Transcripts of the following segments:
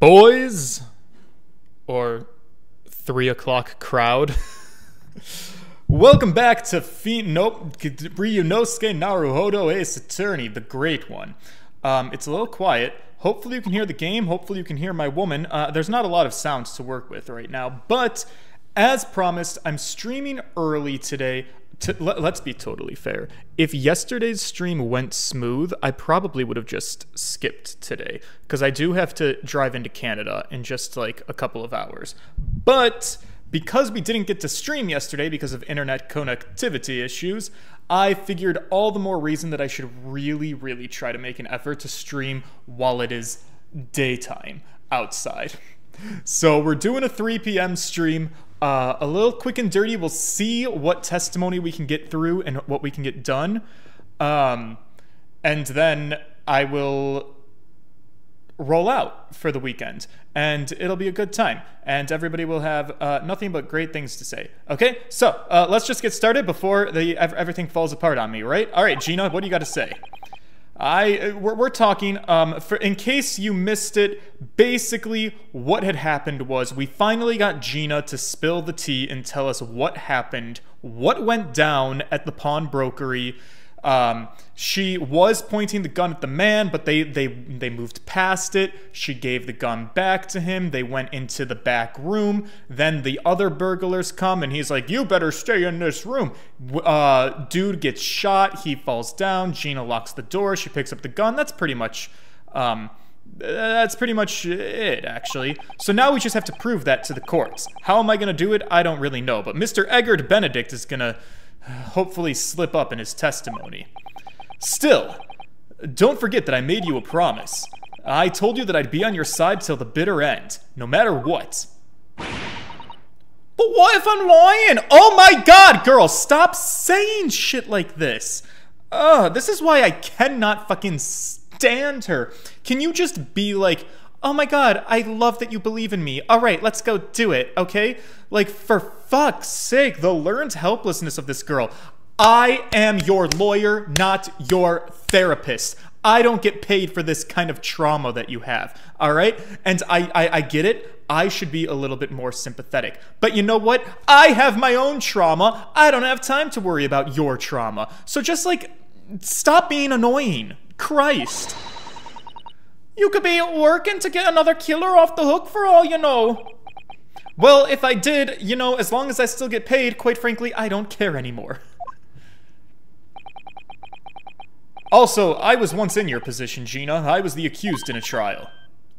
boys or three o'clock crowd. Welcome back to Fi- Nope Ryunosuke Naruhodo Ace Attorney, the great one. Um, it's a little quiet. Hopefully you can hear the game. Hopefully you can hear my woman. Uh, there's not a lot of sounds to work with right now, but as promised, I'm streaming early today. To, let, us be totally fair. If yesterday's stream went smooth, I probably would have just skipped today because I do have to drive into Canada in just like a couple of hours. But because we didn't get to stream yesterday because of internet connectivity issues, I figured all the more reason that I should really, really try to make an effort to stream while it is daytime outside. So we're doing a 3 p.m. stream. Uh, a little quick and dirty. We'll see what testimony we can get through and what we can get done. Um, and then I will roll out for the weekend and it'll be a good time and everybody will have uh, nothing but great things to say okay so uh, let's just get started before the everything falls apart on me right all right gina what do you got to say I uh, we're, we're talking um, for in case you missed it. Basically, what had happened was we finally got Gina to spill the tea and tell us what happened, what went down at the pawnbrokery um, she was pointing the gun at the man, but they they they moved past it. She gave the gun back to him. They went into the back room. Then the other burglars come, and he's like, "You better stay in this room." Uh, dude gets shot. He falls down. Gina locks the door. She picks up the gun. That's pretty much. Um, that's pretty much it, actually. So now we just have to prove that to the courts. How am I gonna do it? I don't really know, but Mr. Eggard Benedict is gonna hopefully slip up in his testimony. Still, don't forget that I made you a promise. I told you that I'd be on your side till the bitter end, no matter what. But what if I'm lying? Oh my god, girl, stop saying shit like this. Ugh, this is why I cannot fucking stand her. Can you just be like, oh my god, I love that you believe in me. All right, let's go do it, okay? Like, for fuck's sake, the learned helplessness of this girl. I am your lawyer, not your therapist. I don't get paid for this kind of trauma that you have, all right? And I, I, I get it. I should be a little bit more sympathetic. But you know what? I have my own trauma. I don't have time to worry about your trauma. So just like, stop being annoying. Christ. You could be working to get another killer off the hook for all you know. Well, if I did, you know, as long as I still get paid, quite frankly, I don't care anymore. also, I was once in your position, Gina. I was the accused in a trial.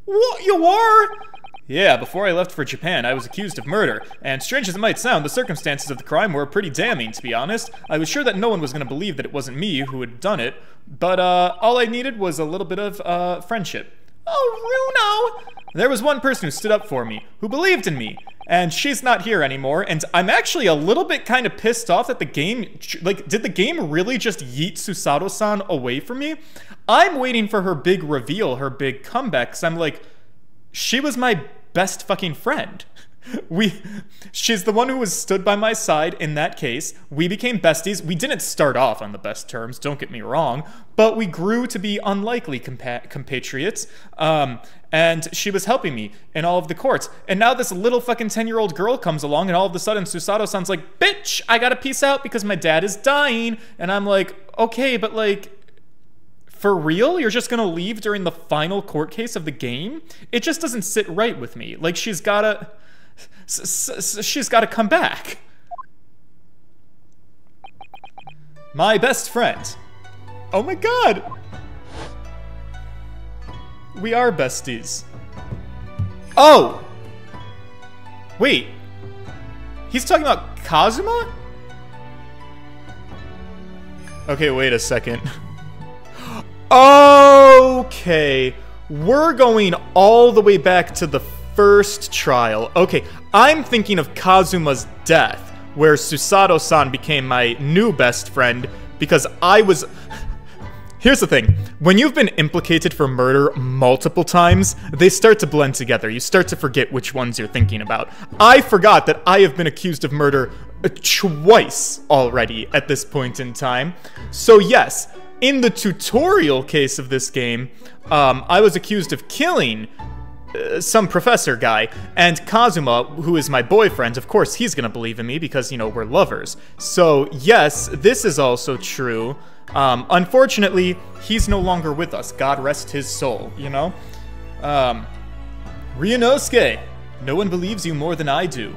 What, you were? Yeah, before I left for Japan, I was accused of murder, and strange as it might sound, the circumstances of the crime were pretty damning, to be honest. I was sure that no one was going to believe that it wasn't me who had done it, but uh, all I needed was a little bit of uh, friendship. Oh, Runo! There was one person who stood up for me, who believed in me, and she's not here anymore, and I'm actually a little bit kind of pissed off that the game, like, did the game really just yeet Susato-san away from me? I'm waiting for her big reveal, her big comeback, because I'm like, she was my best fucking friend. We she's the one who was stood by my side in that case we became besties we didn't start off on the best terms don't get me wrong but we grew to be unlikely compa- compatriots um, and she was helping me in all of the courts and now this little fucking 10 year old girl comes along and all of a sudden susato sounds like bitch i gotta peace out because my dad is dying and i'm like okay but like for real? You're just gonna leave during the final court case of the game? It just doesn't sit right with me. Like, she's gotta she's got to come back. My best friend. Oh my god. We are besties. Oh! Wait. He's talking about Kazuma? Okay, wait a second. okay. We're going all the way back to the first trial. Okay, I'm thinking of Kazuma's death, where Susato-san became my new best friend because I was... Here's the thing. When you've been implicated for murder multiple times, they start to blend together. You start to forget which ones you're thinking about. I forgot that I have been accused of murder twice already at this point in time. So yes, in the tutorial case of this game, um, I was accused of killing uh, some professor guy. And Kazuma, who is my boyfriend, of course he's gonna believe in me because, you know, we're lovers. So, yes, this is also true. Um, unfortunately, he's no longer with us. God rest his soul, you know? Um, Ryunosuke, no one believes you more than I do.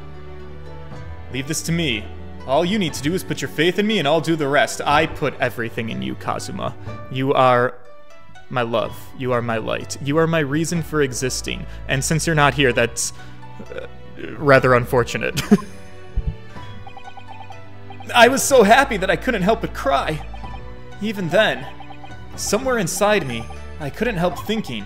Leave this to me. All you need to do is put your faith in me and I'll do the rest. I put everything in you, Kazuma. You are my love. You are my light. You are my reason for existing. And since you're not here, that's uh, rather unfortunate. I was so happy that I couldn't help but cry. Even then, somewhere inside me, I couldn't help thinking,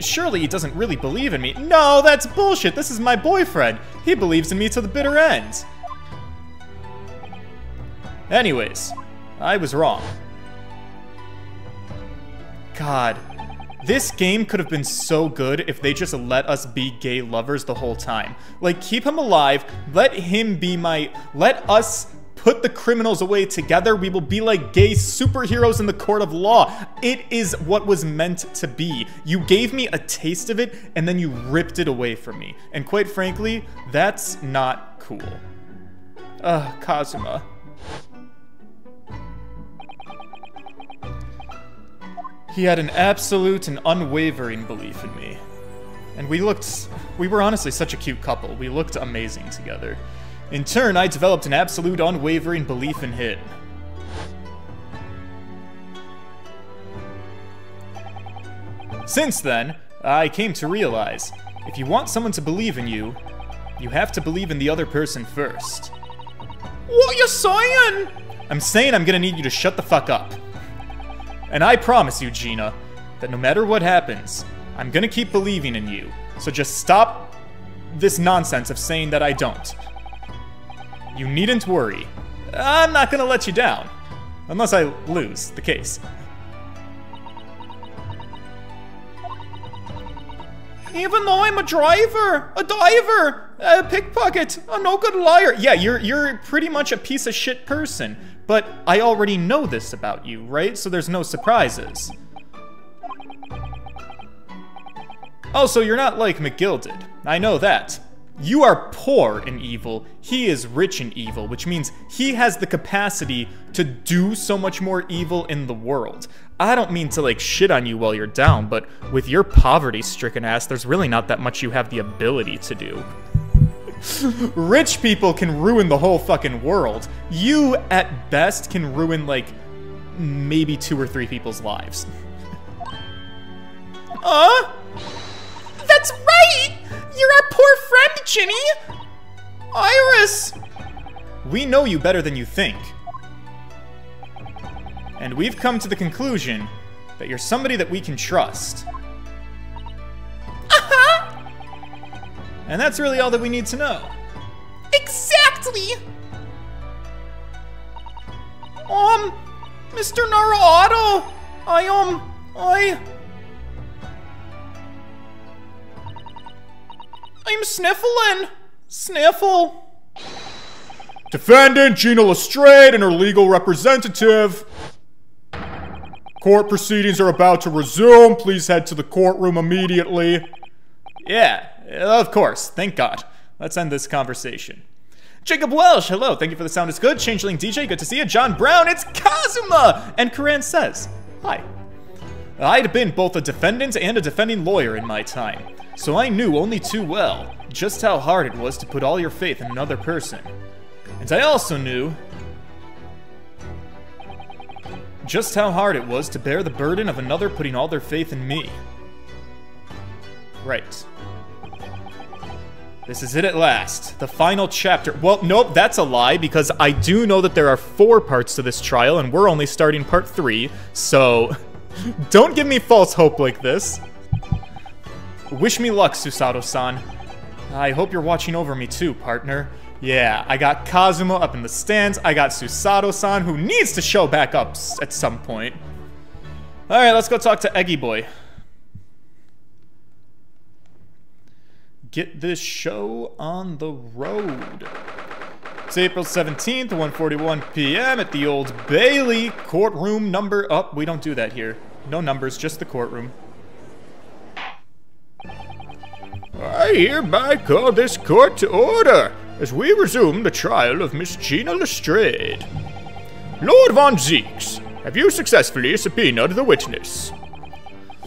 surely he doesn't really believe in me. No, that's bullshit. This is my boyfriend. He believes in me to the bitter end. Anyways, I was wrong. God, this game could have been so good if they just let us be gay lovers the whole time. Like, keep him alive, let him be my... Let us put the criminals away together. We will be like gay superheroes in the court of law. It is what was meant to be. You gave me a taste of it, and then you ripped it away from me. And quite frankly, that's not cool. Ugh, Kazuma. He had an absolute and unwavering belief in me. And we looked, we were honestly such a cute couple. We looked amazing together. In turn, I developed an absolute unwavering belief in him. Since then, I came to realize, if you want someone to believe in you, you have to believe in the other person first. What you saying? I'm saying I'm gonna need you to shut the fuck up. And I promise you, Gina, that no matter what happens, I'm gonna keep believing in you. So just stop this nonsense of saying that I don't. You needn't worry. I'm not gonna let you down. Unless I lose the case. Even though I'm a driver, a diver, a pickpocket, a no good liar. Yeah, you're you're pretty much a piece of shit person. But I already know this about you, right? So there's no surprises. Oh, also, you're not like McGilded. I know that. You are poor in evil, he is rich in evil, which means he has the capacity to do so much more evil in the world. I don't mean to like shit on you while you're down, but with your poverty stricken ass, there's really not that much you have the ability to do. Rich people can ruin the whole fucking world. You, at best, can ruin, like, maybe two or three people's lives. Uh? That's right! You're our poor friend, Ginny! Iris! We know you better than you think. And we've come to the conclusion that you're somebody that we can trust. And that's really all that we need to know. Exactly! Um, Mr. Naruhodo, I, um, I... I'm sniffling. Sniffle. Defendant Gina Lestrade and her legal representative. Court proceedings are about to resume. Please head to the courtroom immediately. Yeah, of course. Thank God. Let's end this conversation. Jacob Welsh, hello. Thank you for the sound is good. Changeling DJ, good to see you. John Brown, it's Kazuma! And Karan says, hi. I'd been both a defendant and a defending lawyer in my time, so I knew only too well just how hard it was to put all your faith in another person. And I also knew just how hard it was to bear the burden of another putting all their faith in me. Right. This is it at last. The final chapter. Well, nope, that's a lie because I do know that there are four parts to this trial and we're only starting part three, so don't give me false hope like this. Wish me luck, Susato-san. I hope you're watching over me too, partner. Yeah, I got Kazuma up in the stands. I got Susato-san, who needs to show back up at some point. Alright, let's go talk to Eggy Boy. Get this show on the road. It's April 17th, 1.41 p.m. at the Old Bailey courtroom number... Oh, we don't do that here. No numbers, just the courtroom. I hereby call this court to order as we resume the trial of Miss Gina Lestrade. Lord van Zieks, have you successfully subpoenaed the witness?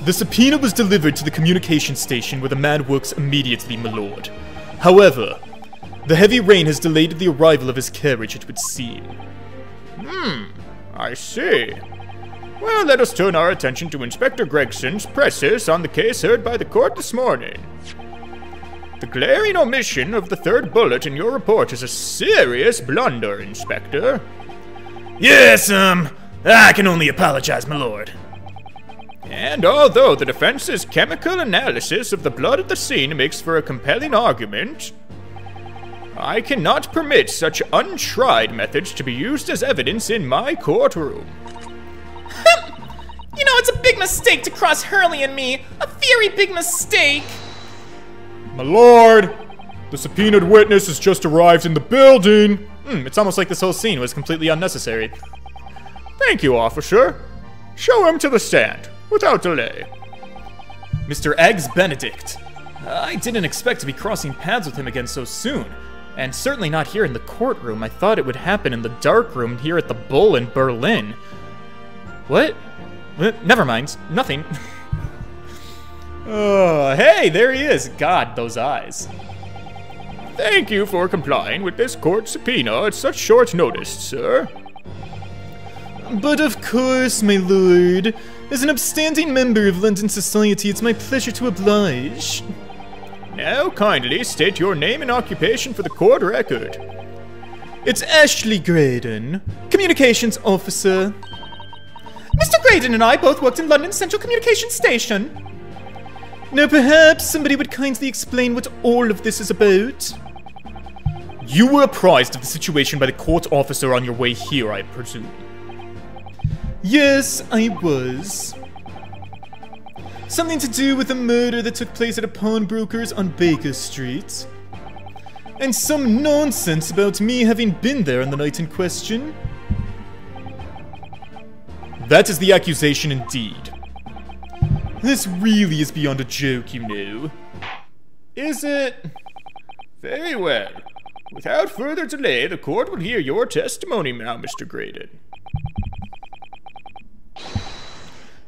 The subpoena was delivered to the communication station where the man works immediately, my lord. However, the heavy rain has delayed the arrival of his carriage, it would seem. Hmm, I see. Well, let us turn our attention to Inspector Gregson's presses on the case heard by the court this morning. The glaring omission of the third bullet in your report is a serious blunder, Inspector. Yes, um, I can only apologize, my lord. And although the defense's chemical analysis of the blood at the scene makes for a compelling argument, I cannot permit such untried methods to be used as evidence in my courtroom. you know, it's a big mistake to cross Hurley and me. A very big mistake. My lord, the subpoenaed witness has just arrived in the building. Hmm, it's almost like this whole scene was completely unnecessary. Thank you, officer. Show him to the stand, without delay. Mr. Eggs Benedict. I didn't expect to be crossing paths with him again so soon. And certainly not here in the courtroom. I thought it would happen in the dark room here at the Bull in Berlin. What? Uh, never mind. Nothing. oh, hey, there he is. God, those eyes. Thank you for complying with this court subpoena at such short notice, sir. But of course, my lord. As an upstanding member of London society, it's my pleasure to oblige. Now kindly state your name and occupation for the court record. It's Ashley Graydon, Communications Officer. Mr. Graydon and I both worked in London Central Communications Station. Now perhaps somebody would kindly explain what all of this is about. You were apprised of the situation by the court officer on your way here, I presume. Yes, I was. Something to do with a murder that took place at a pawnbroker's on Baker Street. And some nonsense about me having been there on the night in question. That is the accusation indeed. This really is beyond a joke, you know. Is it? Very well. Without further delay, the court will hear your testimony now, Mr. Graydon.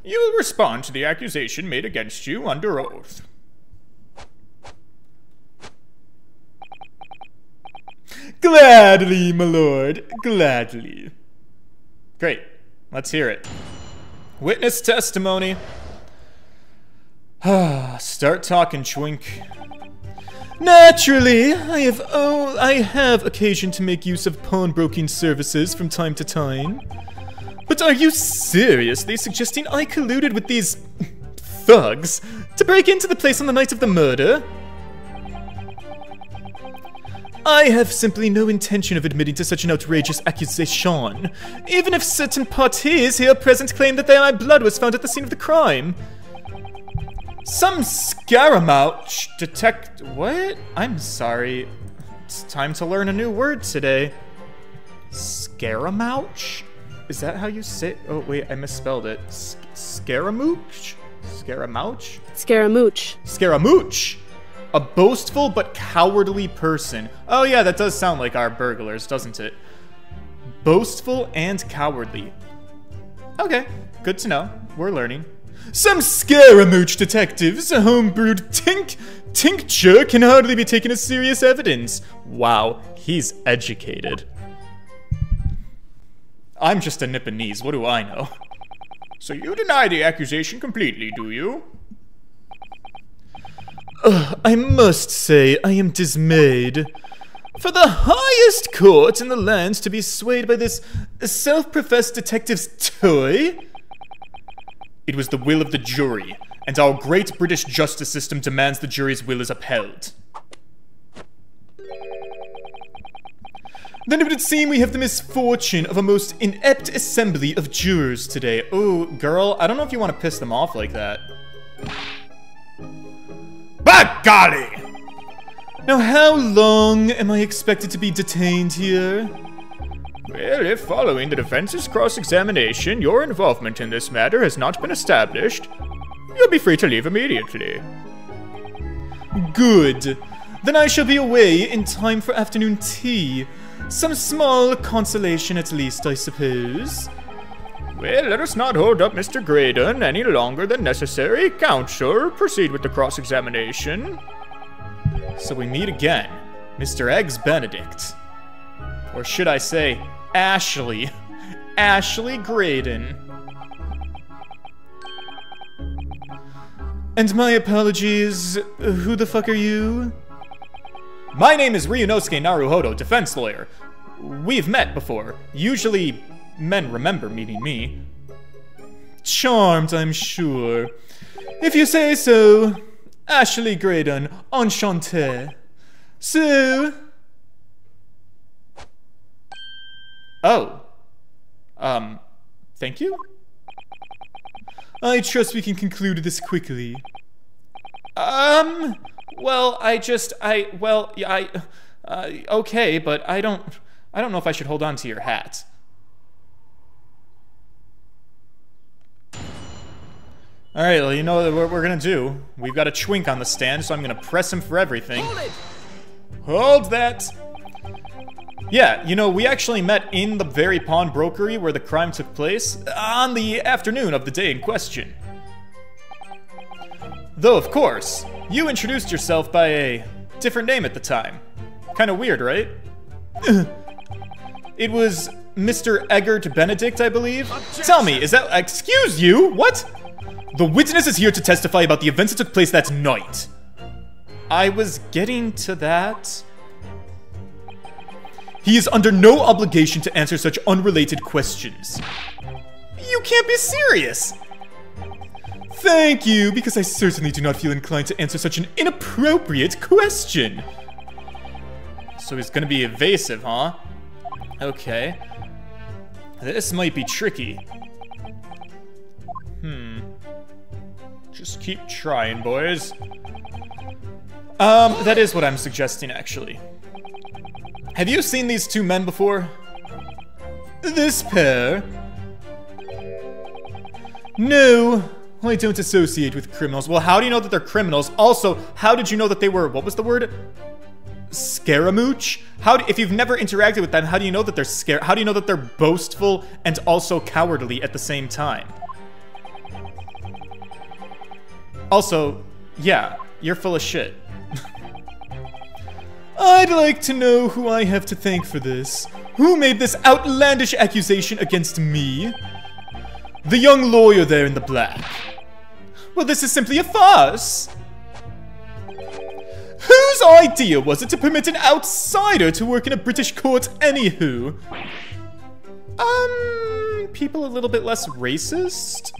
You will respond to the accusation made against you under oath. Gladly, my lord, gladly. Great, let's hear it. Witness testimony. Ah, start talking, Schwink. Naturally, I have oh, I have occasion to make use of pawnbroking services from time to time. But are you seriously suggesting I colluded with these thugs to break into the place on the night of the murder? I have simply no intention of admitting to such an outrageous accusation, even if certain parties here present claim that my blood was found at the scene of the crime. Some scaramouche detect- what? I'm sorry. It's time to learn a new word today. Scaramouche? Is that how you say? Oh wait, I misspelled it. S Scaramouche? Scaramouche? Scaramouche. Scaramouche. A boastful but cowardly person. Oh yeah, that does sound like our burglars, doesn't it? Boastful and cowardly. Okay, good to know. We're learning. Some Scaramouche detectives, a homebrewed tink tincture can hardly be taken as serious evidence. Wow, he's educated. I'm just a Nipponese, what do I know? So you deny the accusation completely, do you? Uh, I must say, I am dismayed. For the highest court in the land to be swayed by this self-professed detective's toy? It was the will of the jury, and our great British justice system demands the jury's will is upheld. Then it would seem we have the misfortune of a most inept assembly of jurors today. Oh, girl, I don't know if you want to piss them off like that. By golly! Now, how long am I expected to be detained here? Well, if following the defense's cross-examination, your involvement in this matter has not been established, you'll be free to leave immediately. Good. Then I shall be away in time for afternoon tea. Some small consolation at least, I suppose. Well, let us not hold up Mr. Graydon any longer than necessary. Counsel, proceed with the cross examination. So we meet again, Mr. Eggs Benedict. Or should I say, Ashley. Ashley Graydon. And my apologies, who the fuck are you? My name is Ryunosuke Naruhodo, defense lawyer. We've met before. Usually, men remember meeting me. Charmed, I'm sure. If you say so. Ashley Graydon, enchanté. So... Oh. Um, thank you? I trust we can conclude this quickly. Um, well, I just, I, well, I, uh, okay, but I don't, I don't know if I should hold on to your hat. All right, well, you know what we're gonna do. We've got a chwink on the stand, so I'm gonna press him for everything. Hold, Hold that! Yeah, you know, we actually met in the very pawnbrokery where the crime took place on the afternoon of the day in question. Though, of course, you introduced yourself by a different name at the time. Kinda weird, right? it was Mr. Eggert Benedict, I believe? Objection. Tell me, is that- excuse you? What? The witness is here to testify about the events that took place that night. I was getting to that. He is under no obligation to answer such unrelated questions. You can't be serious! Thank you, because I certainly do not feel inclined to answer such an inappropriate question. So he's gonna be evasive, huh? Okay. This might be tricky. Hmm. Just keep trying, boys. Um, that is what I'm suggesting, actually. Have you seen these two men before? This pair? No, I don't associate with criminals. Well, how do you know that they're criminals? Also, how did you know that they were, what was the word? Scaramouche? How, do, if you've never interacted with them, how do you know that they're scared? How do you know that they're boastful and also cowardly at the same time? Also, yeah, you're full of shit. I'd like to know who I have to thank for this. Who made this outlandish accusation against me? The young lawyer there in the black. Well, this is simply a farce. Whose idea was it to permit an outsider to work in a British court anywho? Um, people a little bit less racist?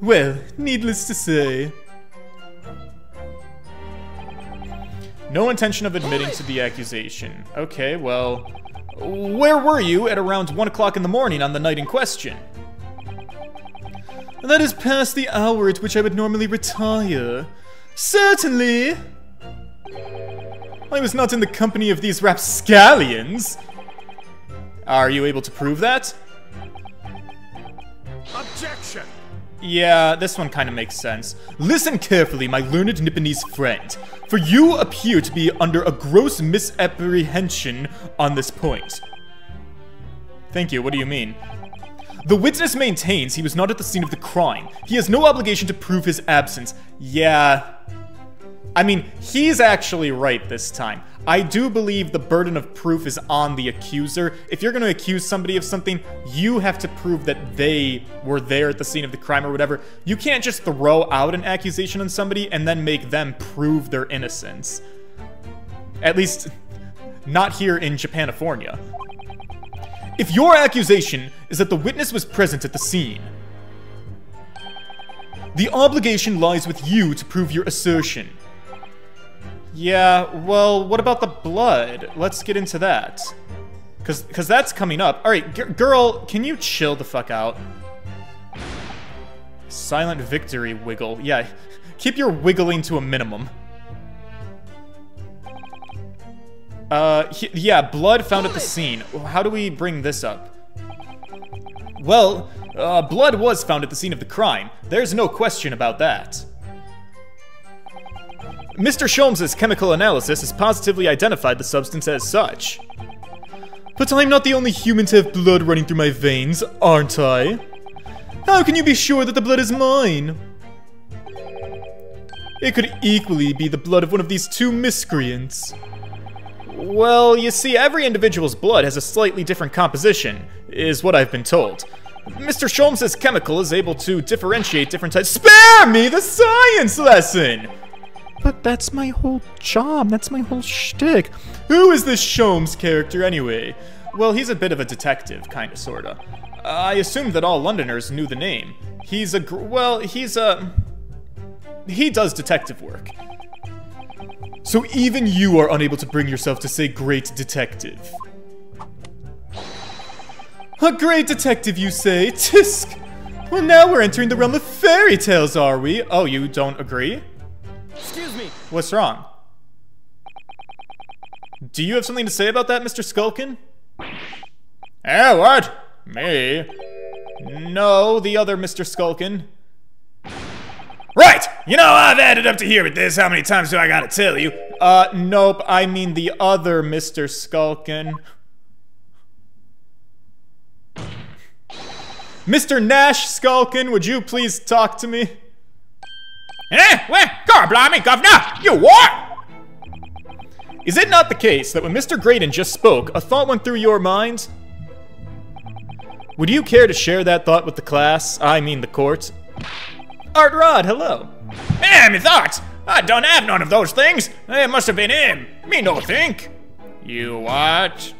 Well, needless to say. No intention of admitting to the accusation. Okay, well, where were you at around 1 o'clock in the morning on the night in question? That is past the hour at which I would normally retire. Certainly! I was not in the company of these rapscallions. Are you able to prove that? Objection! Yeah, this one kind of makes sense. Listen carefully, my learned Nipponese friend, for you appear to be under a gross misapprehension on this point. Thank you, what do you mean? The witness maintains he was not at the scene of the crime. He has no obligation to prove his absence. Yeah. I mean, he's actually right this time. I do believe the burden of proof is on the accuser. If you're going to accuse somebody of something, you have to prove that they were there at the scene of the crime or whatever. You can't just throw out an accusation on somebody and then make them prove their innocence. At least, not here in Japanifornia. If your accusation is that the witness was present at the scene, the obligation lies with you to prove your assertion. Yeah, well, what about the blood? Let's get into that. Cause, cause that's coming up. All right, girl, can you chill the fuck out? Silent victory wiggle. Yeah, keep your wiggling to a minimum. Uh, yeah, blood found at the scene. How do we bring this up? Well, uh, blood was found at the scene of the crime. There's no question about that. Mr. Sholmes's chemical analysis has positively identified the substance as such. But I'm not the only human to have blood running through my veins, aren't I? How can you be sure that the blood is mine? It could equally be the blood of one of these two miscreants. Well, you see, every individual's blood has a slightly different composition, is what I've been told. Mr. Sholmes's chemical is able to differentiate different types- SPARE ME THE SCIENCE LESSON! But that's my whole job, that's my whole shtick. Who is this Sholmes character anyway? Well, he's a bit of a detective, kinda sorta. I assumed that all Londoners knew the name. He's a well, he's a he does detective work. So even you are unable to bring yourself to say great detective. A great detective, you say? Tisk! Well, now we're entering the realm of fairy tales, are we? Oh, you don't agree? Excuse me. What's wrong? Do you have something to say about that, Mr. Skulkin? Eh, what? Me? No, the other Mr. Skulkin. Right! You know, I've added up to here with this. How many times do I gotta tell you? Uh, nope, I mean the other Mr. Skulkin. Mr. Nash Skulkin, would you please talk to me? Eh? Well, God blimey, governor! You what? Is it not the case that when Mr. Graydon just spoke, a thought went through your mind? Would you care to share that thought with the class? I mean the court. Art Rod, hello. Eh, me thoughts! I don't have none of those things. It must have been him. Me no think. You what?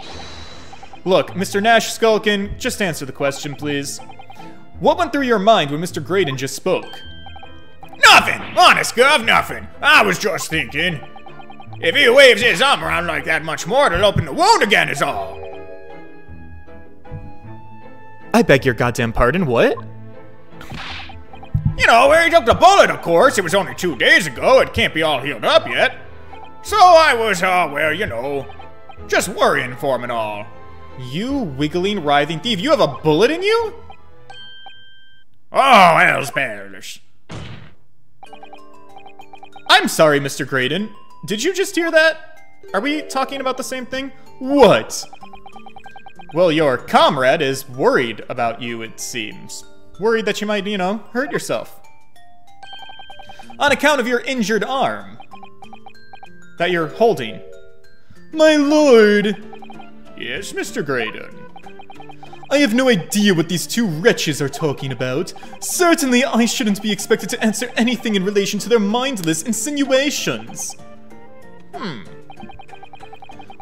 Look, Mr. Nash Skulkin, just answer the question, please. What went through your mind when Mr. Graydon just spoke? Nothing. Honest, Gov, nothing. I was just thinking. If he waves his arm around like that much more, it'll open the wound again, is all. I beg your goddamn pardon, what? You know, he took the bullet, of course. It was only two days ago. It can't be all healed up yet. So I was, uh, well, you know, just worrying for him and all. You wiggling, writhing thief, you have a bullet in you? Oh, hell's bears. I'm sorry, Mr. Graydon. Did you just hear that? Are we talking about the same thing? What? Well, your comrade is worried about you, it seems. Worried that you might, you know, hurt yourself. On account of your injured arm. That you're holding. My lord! Yes, Mr. Graydon. I have no idea what these two wretches are talking about. Certainly, I shouldn't be expected to answer anything in relation to their mindless insinuations. Hmm.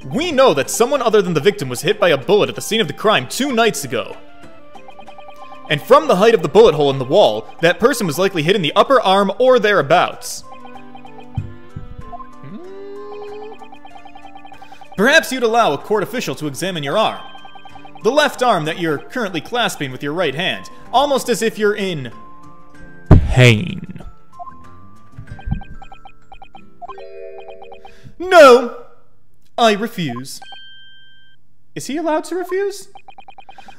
We know that someone other than the victim was hit by a bullet at the scene of the crime two nights ago. And from the height of the bullet hole in the wall, that person was likely hit in the upper arm or thereabouts. Hmm. Perhaps you'd allow a court official to examine your arm. The left arm that you're currently clasping with your right hand, almost as if you're in pain. No! I refuse. Is he allowed to refuse?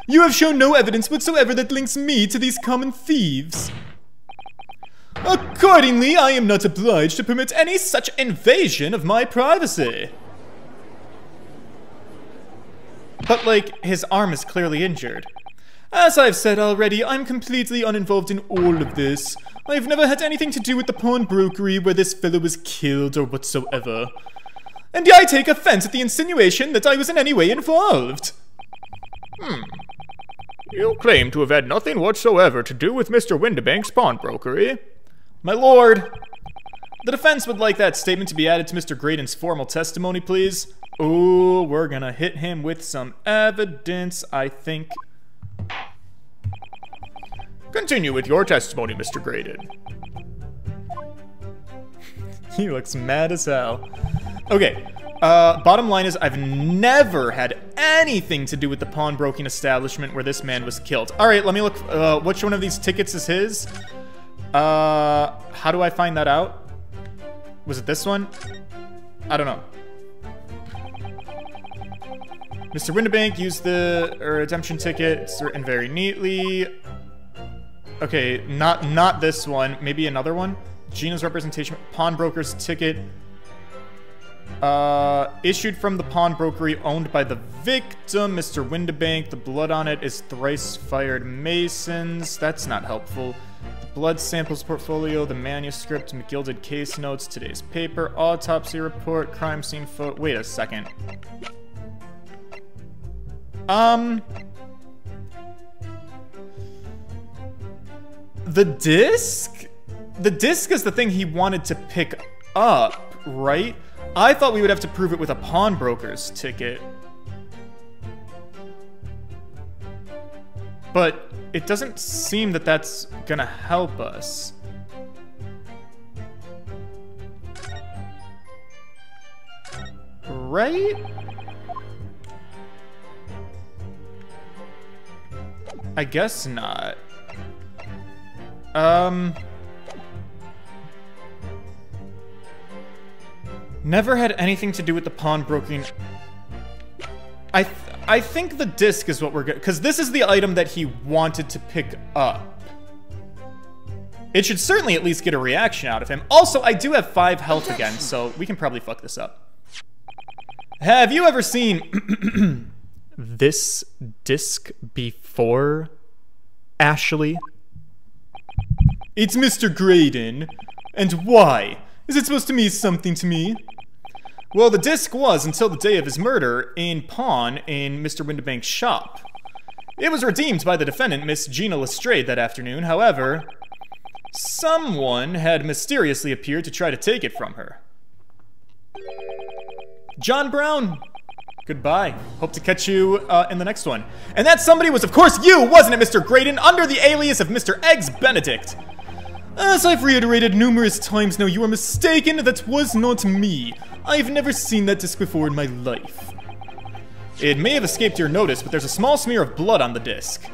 You have shown no evidence whatsoever that links me to these common thieves. Accordingly, I am not obliged to permit any such invasion of my privacy. But, like, his arm is clearly injured. As I've said already, I'm completely uninvolved in all of this. I've never had anything to do with the pawnbrokery where this fellow was killed or whatsoever. And I take offense at the insinuation that I was in any way involved. Hmm. You claim to have had nothing whatsoever to do with Mr. Windibank's pawnbrokery. My lord, the defense would like that statement to be added to Mr. Graydon's formal testimony, please. Ooh, we're gonna hit him with some evidence, I think. Continue with your testimony, Mr. Graydon. he looks mad as hell. Okay, uh, bottom line is I've never had anything to do with the pawnbroking establishment where this man was killed. All right, let me look. Uh, which one of these tickets is his? Uh, how do I find that out? Was it this one? I don't know. Mr. Windibank used the redemption ticket. It's written very neatly. Okay, not not this one. Maybe another one. Gina's representation, pawnbroker's ticket. Uh, issued from the pawnbrokery owned by the victim, Mr. Windibank. The blood on it is thrice fired Masons. That's not helpful. The blood samples portfolio, the manuscript, McGilded case notes, today's paper, autopsy report, crime scene photo. Wait a second. Um. The disc? The disc is the thing he wanted to pick up, right? I thought we would have to prove it with a pawnbroker's ticket. But it doesn't seem that that's gonna help us. Right? I guess not. Um... Never had anything to do with the pawnbroking. I th I think the disc is what we're good because this is the item that he wanted to pick up. It should certainly at least get a reaction out of him. Also, I do have five health again, so we can probably fuck this up. Have you ever seen this disc before, Ashley? It's Mr. Graydon. And why? Is it supposed to mean something to me? Well, the disc was, until the day of his murder, in pawn in Mr. Windibank's shop. It was redeemed by the defendant, Miss Gina Lestrade, that afternoon. However, someone had mysteriously appeared to try to take it from her. John Brown, goodbye. Hope to catch you uh, in the next one. And that somebody was, of course, you, wasn't it, Mr. Graydon, under the alias of Mr. Eggs Benedict? As I've reiterated numerous times now, you are mistaken. That was not me. I've never seen that disc before in my life. It may have escaped your notice, but there's a small smear of blood on the disc.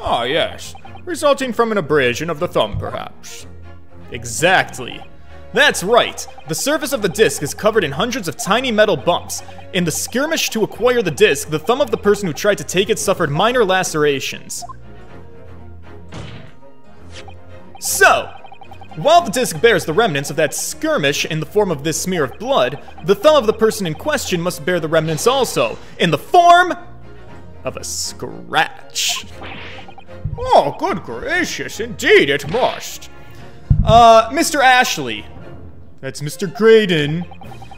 Ah, yes. Resulting from an abrasion of the thumb, perhaps. Exactly. That's right. The surface of the disc is covered in hundreds of tiny metal bumps. In the skirmish to acquire the disc, the thumb of the person who tried to take it suffered minor lacerations. So, while the disc bears the remnants of that skirmish in the form of this smear of blood, the thumb of the person in question must bear the remnants also, in the form of a scratch. Oh, good gracious, indeed it must. Uh, Mr. Ashley. That's Mr. Graydon.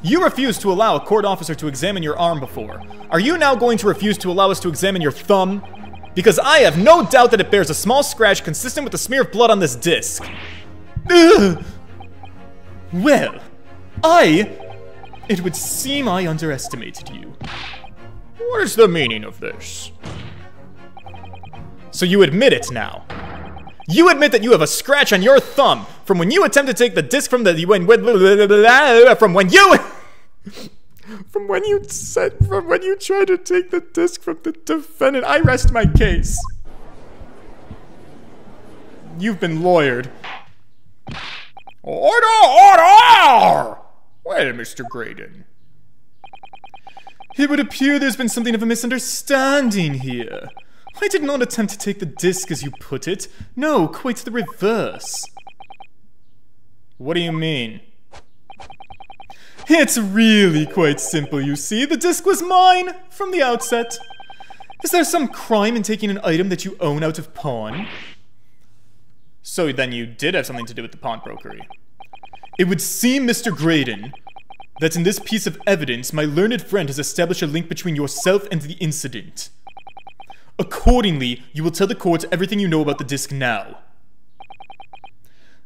You refused to allow a court officer to examine your arm before. Are you now going to refuse to allow us to examine your thumb? Because I have no doubt that it bears a small scratch consistent with the smear of blood on this disc. Ugh. Well, I... It would seem I underestimated you. What is the meaning of this? So you admit it now. You admit that you have a scratch on your thumb from when you attempted to take the disc from the when from when you from when you said from when you tried to take the disc from the defendant. I rest my case. You've been lawyered. Order, order! Well, Mr. Graydon. It would appear there's been something of a misunderstanding here. I did not attempt to take the disc as you put it. No, quite the reverse. What do you mean? It's really quite simple, you see. The disc was mine from the outset. Is there some crime in taking an item that you own out of pawn? So then you did have something to do with the pawnbrokery. It would seem, Mr. Graydon, that in this piece of evidence, my learned friend has established a link between yourself and the incident. Accordingly, you will tell the court everything you know about the disc now.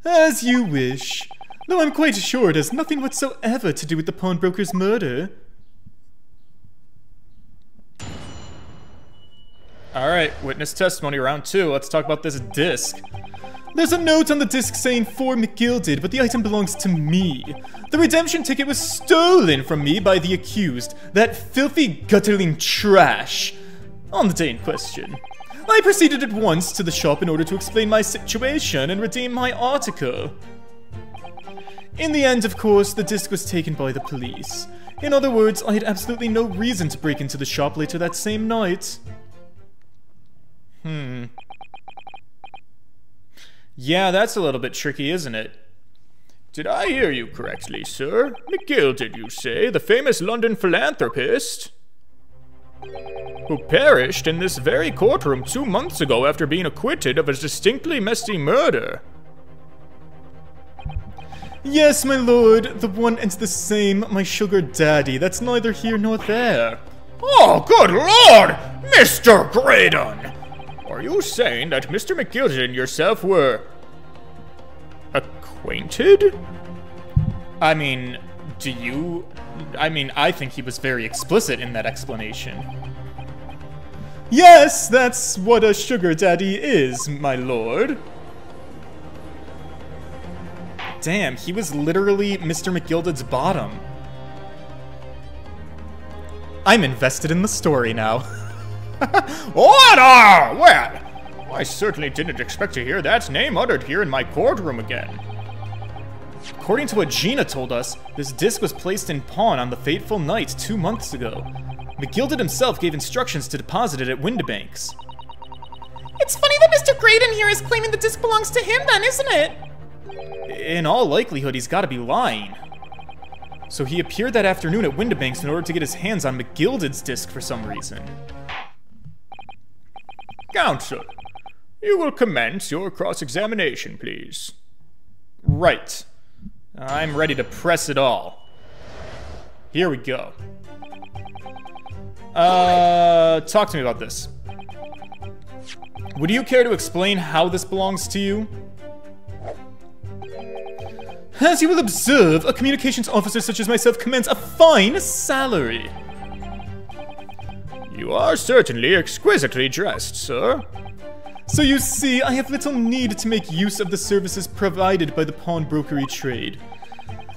As you wish. Though I'm quite sure it has nothing whatsoever to do with the pawnbroker's murder. Alright, witness testimony round two. Let's talk about this disc. There's a note on the disc saying for McGilded, but the item belongs to me. The redemption ticket was stolen from me by the accused, that filthy gutterling trash, on the day in question. I proceeded at once to the shop in order to explain my situation and redeem my article. In the end, of course, the disc was taken by the police. In other words, I had absolutely no reason to break into the shop later that same night. Hmm. Yeah, that's a little bit tricky, isn't it? Did I hear you correctly, sir? McGill, did you say, the famous London philanthropist? Who perished in this very courtroom two months ago after being acquitted of a distinctly messy murder. Yes, my lord, the one and the same, my sugar daddy. That's neither here nor there. Oh, good lord! Mr. Graydon! Are you saying that Mr. McGilded and yourself were... acquainted? I mean, do you... I mean, I think he was very explicit in that explanation. Yes, that's what a sugar daddy is, my lord. Damn, he was literally Mr. McGilded's bottom. I'm invested in the story now. what are? Well, I certainly didn't expect to hear that name uttered here in my courtroom again. According to what Gina told us, this disc was placed in pawn on the fateful night two months ago. McGilded himself gave instructions to deposit it at Windibanks. It's funny that Mr. Graydon here is claiming the disc belongs to him then, isn't it? In all likelihood, he's gotta be lying. So he appeared that afternoon at Windibanks in order to get his hands on McGilded's disc for some reason. Counsel, you will commence your cross-examination, please. Right. I'm ready to press it all. Here we go. Uh, talk to me about this. Would you care to explain how this belongs to you? As you will observe, a communications officer such as myself commands a fine salary. You are certainly exquisitely dressed, sir. So you see, I have little need to make use of the services provided by the pawnbrokery trade.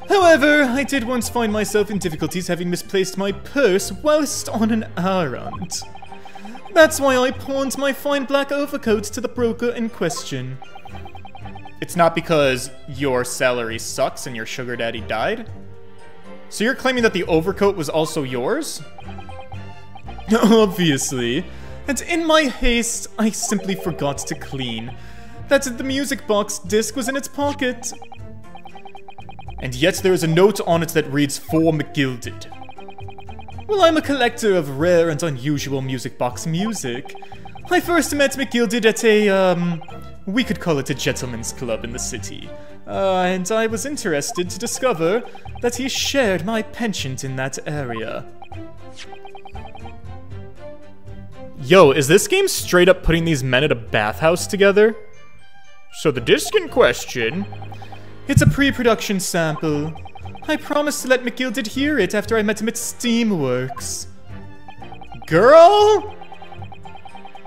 However, I did once find myself in difficulties having misplaced my purse whilst on an errand. That's why I pawned my fine black overcoat to the broker in question. It's not because your salary sucks and your sugar daddy died? So you're claiming that the overcoat was also yours? No, obviously. And in my haste, I simply forgot to clean. That the music box disc was in its pocket. And yet there is a note on it that reads, For McGilded. Well, I'm a collector of rare and unusual music box music. I first met McGilded at a, um, we could call it a gentleman's club in the city. Uh, and I was interested to discover that he shared my penchant in that area. Yo, is this game straight up putting these men at a bathhouse together? So the disc in question... It's a pre-production sample. I promised to let McGilded hear it after I met him at Steamworks. Girl?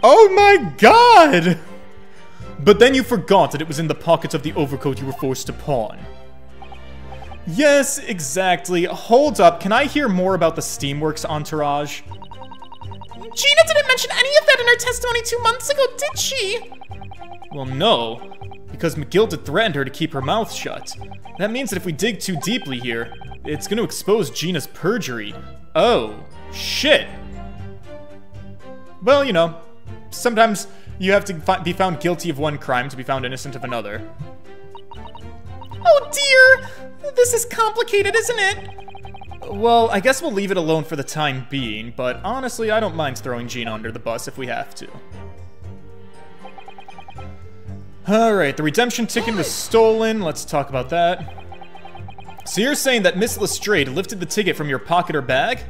Oh my god! But then you forgot that it was in the pocket of the overcoat you were forced to pawn. Yes, exactly. Hold up, can I hear more about the Steamworks entourage? Gina didn't mention any of that in her testimony two months ago, did she? Well, no, because McGilded threatened her to keep her mouth shut. That means that if we dig too deeply here, it's going to expose Gina's perjury. Oh, shit. Well, you know, sometimes you have to be found guilty of one crime to be found innocent of another. Oh dear! This is complicated, isn't it? Well, I guess we'll leave it alone for the time being, but honestly, I don't mind throwing Gina under the bus if we have to. Alright, the redemption ticket was stolen. Let's talk about that. So you're saying that Miss Lestrade lifted the ticket from your pocket or bag?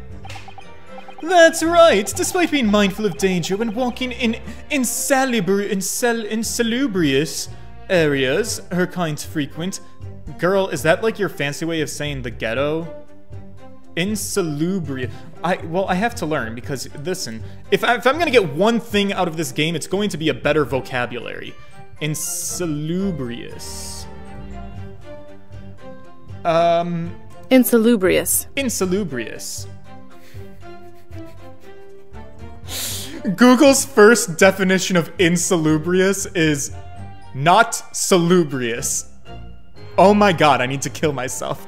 That's right. Despite being mindful of danger when walking in insalubri insal insalubrious areas her kind frequent. Girl, is that like your fancy way of saying the ghetto? Insalubrious. I well, I have to learn because listen, if, I, if I'm gonna get one thing out of this game, it's going to be a better vocabulary. Insalubrious. Um. Insalubrious. Insalubrious. Google's first definition of insalubrious is not salubrious. Oh my god, I need to kill myself.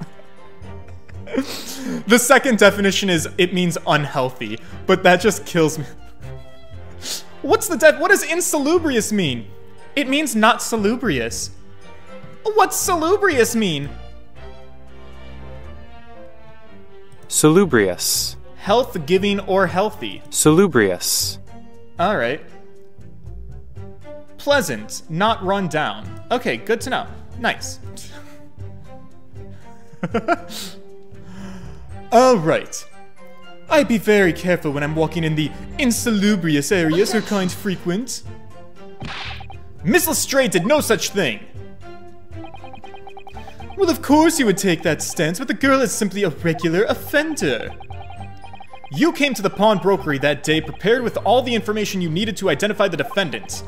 the second definition is it means unhealthy, but that just kills me. What's the def- what does insalubrious mean? It means not salubrious. What's salubrious mean? Salubrious. Health giving or healthy. Salubrious. Alright. Pleasant, not run down. Okay, good to know. Nice. Alright. I'd be very careful when I'm walking in the insalubrious areas her kind frequent. Miss Lestrade did no such thing. Well, of course you would take that stance, but the girl is simply a regular offender. You came to the pawnbrokery that day prepared with all the information you needed to identify the defendant.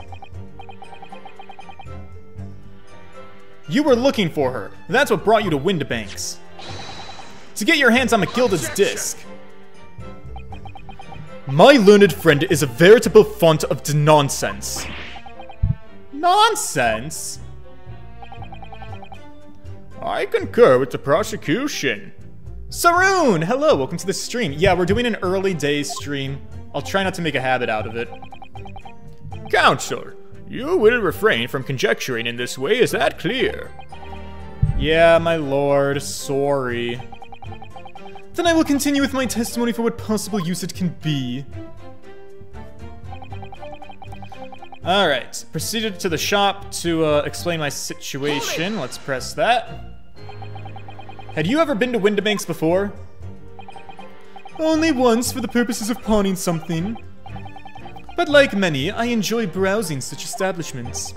You were looking for her. That's what brought you to Windibanks. To get your hands on McGilded's disc. My learned friend is a veritable font of nonsense. Nonsense? I concur with the prosecution. Saroon! Hello, welcome to the stream. Yeah, we're doing an early day stream. I'll try not to make a habit out of it. Counselor, you will refrain from conjecturing in this way, is that clear? Yeah, my lord, sorry. Then I will continue with my testimony for what possible use it can be. Alright, proceeded to the shop to uh, explain my situation. Let's press that. Had you ever been to Windibanks before? Only once for the purposes of pawning something. But like many, I enjoy browsing such establishments.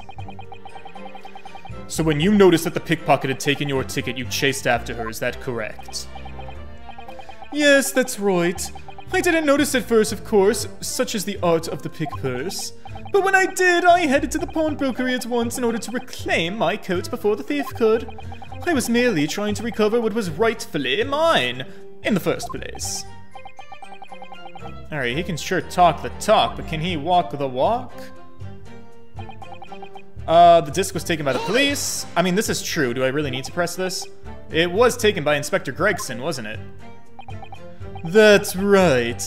So when you noticed that the pickpocket had taken your ticket, you chased after her, is that correct? Yes, that's right. I didn't notice at first, of course, such is the art of the pick purse. But when I did, I headed to the pawnbrokery at once in order to reclaim my coat before the thief could. I was merely trying to recover what was rightfully mine, in the first place. Alright, he can sure talk the talk, but can he walk the walk? Uh, the disc was taken by the police. I mean, this is true. Do I really need to press this? It was taken by Inspector Gregson, wasn't it? That's right.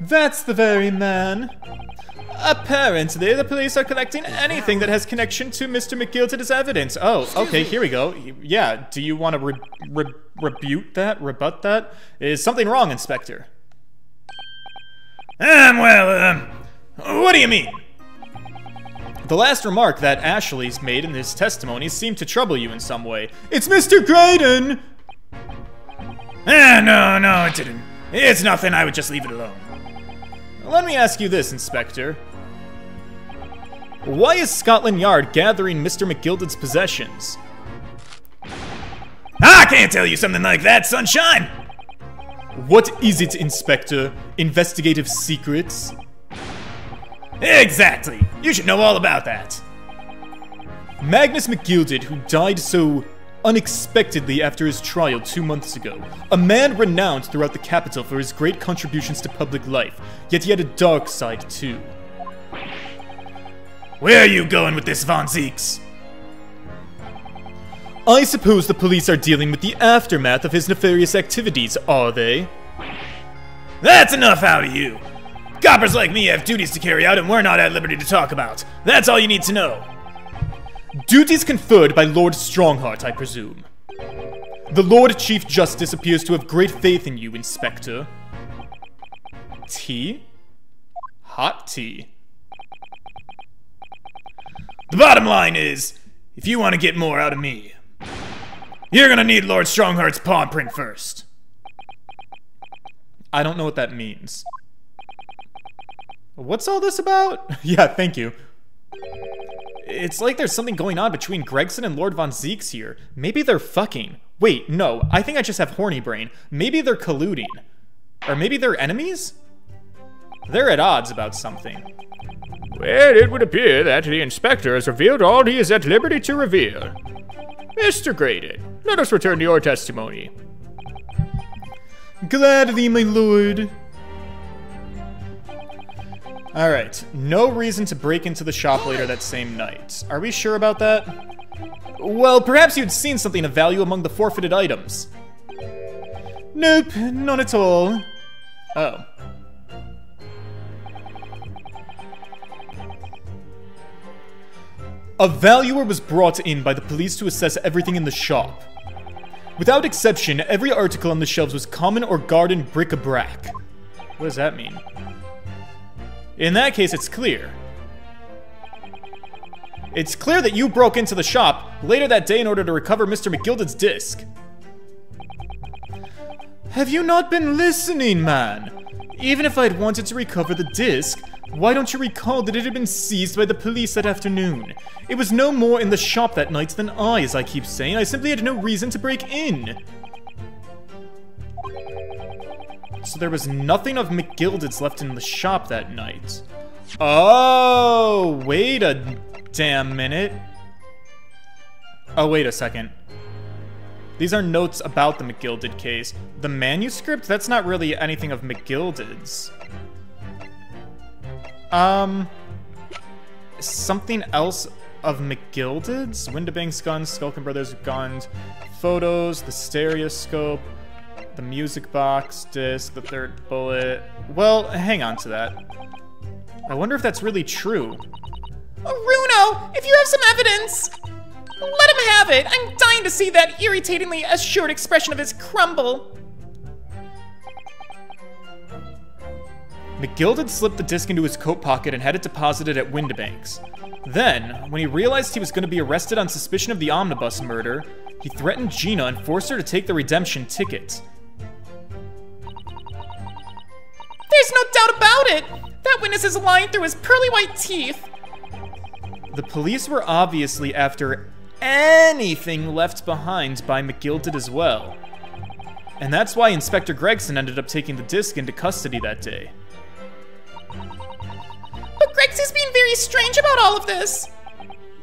That's the very man. Apparently, the police are collecting anything that has connection to Mr. McGilded as evidence. Oh, okay, here we go. Yeah, do you want to re re rebut that? Rebut that? Is something wrong, Inspector? Um, well, um, what do you mean? The last remark that Ashley's made in his testimony seemed to trouble you in some way. It's Mr. Graydon! Eh, no, no, it didn't. It's nothing, I would just leave it alone. Let me ask you this, Inspector. Why is Scotland Yard gathering Mr. McGilded's possessions? Ah, I can't tell you something like that, sunshine! What is it, Inspector? Investigative secrets? Exactly. You should know all about that. Magnus McGilded, who died so unexpectedly after his trial two months ago. A man renowned throughout the capital for his great contributions to public life, yet he had a dark side too. Where are you going with this, van Zieks? I suppose the police are dealing with the aftermath of his nefarious activities, are they? That's enough out of you. Coppers like me have duties to carry out and we're not at liberty to talk about. That's all you need to know. Duties conferred by Lord Stronghart, I presume. The Lord Chief Justice appears to have great faith in you, Inspector. Tea? Hot tea. The bottom line is, if you want to get more out of me, you're gonna need Lord Stronghart's paw print first. I don't know what that means. What's all this about? yeah, thank you. It's like there's something going on between Gregson and Lord van Zieks here. Maybe they're fucking. Wait, no, I think I just have horny brain. Maybe they're colluding. Or maybe they're enemies? They're at odds about something. Well, it would appear that the inspector has revealed all he is at liberty to reveal. Mr. Graydon, let us return to your testimony. Gladly, my lord. Alright, no reason to break into the shop later that same night. Are we sure about that? Well, perhaps you'd seen something of value among the forfeited items. Nope, not at all. Oh. A valuer was brought in by the police to assess everything in the shop. Without exception, every article on the shelves was common or garden bric-a-brac. What does that mean? In that case, it's clear. It's clear that you broke into the shop later that day in order to recover Mr. McGilded's disc. Have you not been listening, man? Even if I'd wanted to recover the disc, why don't you recall that it had been seized by the police that afternoon? It was no more in the shop that night than I, as I keep saying. I simply had no reason to break in. So there was nothing of McGilded's left in the shop that night. Oh, wait a damn minute. Oh, wait a second. These are notes about the McGilded case. The manuscript? That's not really anything of McGilded's. Um, something else of McGilded's? Windibank's guns, Skulkin Brothers guns, photos, the stereoscope, the music box, disc, the third bullet. Well, hang on to that. I wonder if that's really true. Oh, Runo, if you have some evidence, let him have it. I'm dying to see that irritatingly assured expression of his crumble. McGilded slipped the disc into his coat pocket and had it deposited at Windibank's. Then, when he realized he was going to be arrested on suspicion of the omnibus murder, he threatened Gina and forced her to take the redemption ticket. There's no doubt about it. That witness is lying through his pearly white teeth. The police were obviously after anything left behind by McGilded as well. And that's why Inspector Gregson ended up taking the disc into custody that day. But Gregson's being very strange about all of this.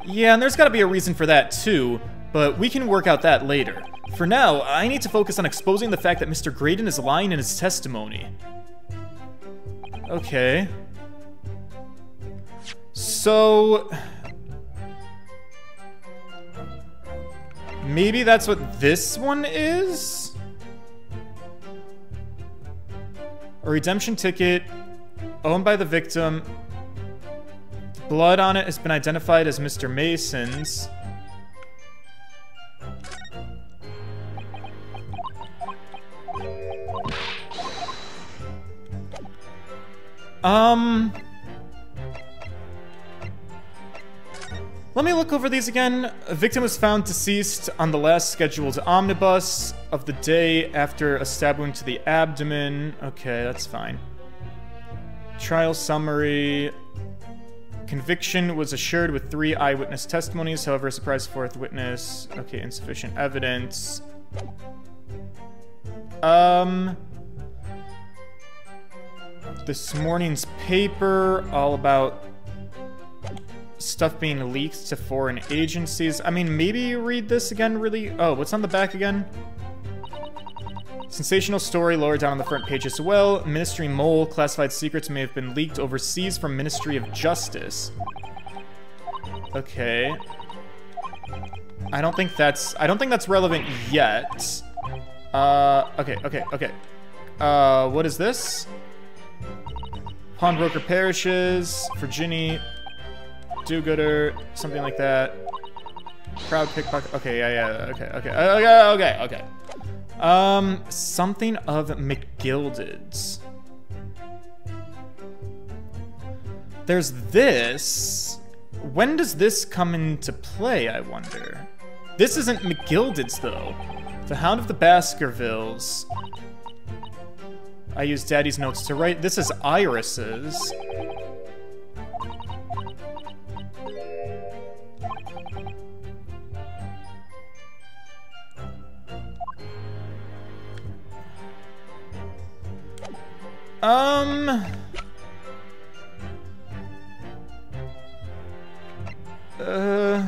Yeah, and there's gotta be a reason for that too, but we can work out that later. For now, I need to focus on exposing the fact that Mr. Graydon is lying in his testimony. Okay. So... Maybe that's what this one is? A redemption ticket owned by the victim. Blood on it has been identified as Mr. Mason's. Um... Let me look over these again. A victim was found deceased on the last scheduled omnibus of the day after a stab wound to the abdomen. Okay, that's fine. Trial summary. Conviction was assured with three eyewitness testimonies. However, a surprise fourth witness. Okay, insufficient evidence. Um... This morning's paper, all about stuff being leaked to foreign agencies. I mean, maybe you read this again really... Oh, what's on the back again? Sensational story lower down on the front page as well. Ministry mole. Classified secrets may have been leaked overseas from Ministry of Justice. Okay. I don't think that's... I don't think that's relevant yet. Uh, okay, okay, okay. Uh, what is this? Pawnbroker perishes. Virginie do-gooder, something like that. Crowd pickpocket. Okay, yeah, yeah. Okay, okay, okay, okay, okay. Um, something of McGilded's. There's this. When does this come into play, I wonder? This isn't McGilded's, though. The Hound of the Baskervilles. I use Daddy's notes to write. This is Iris's. Um... Uh...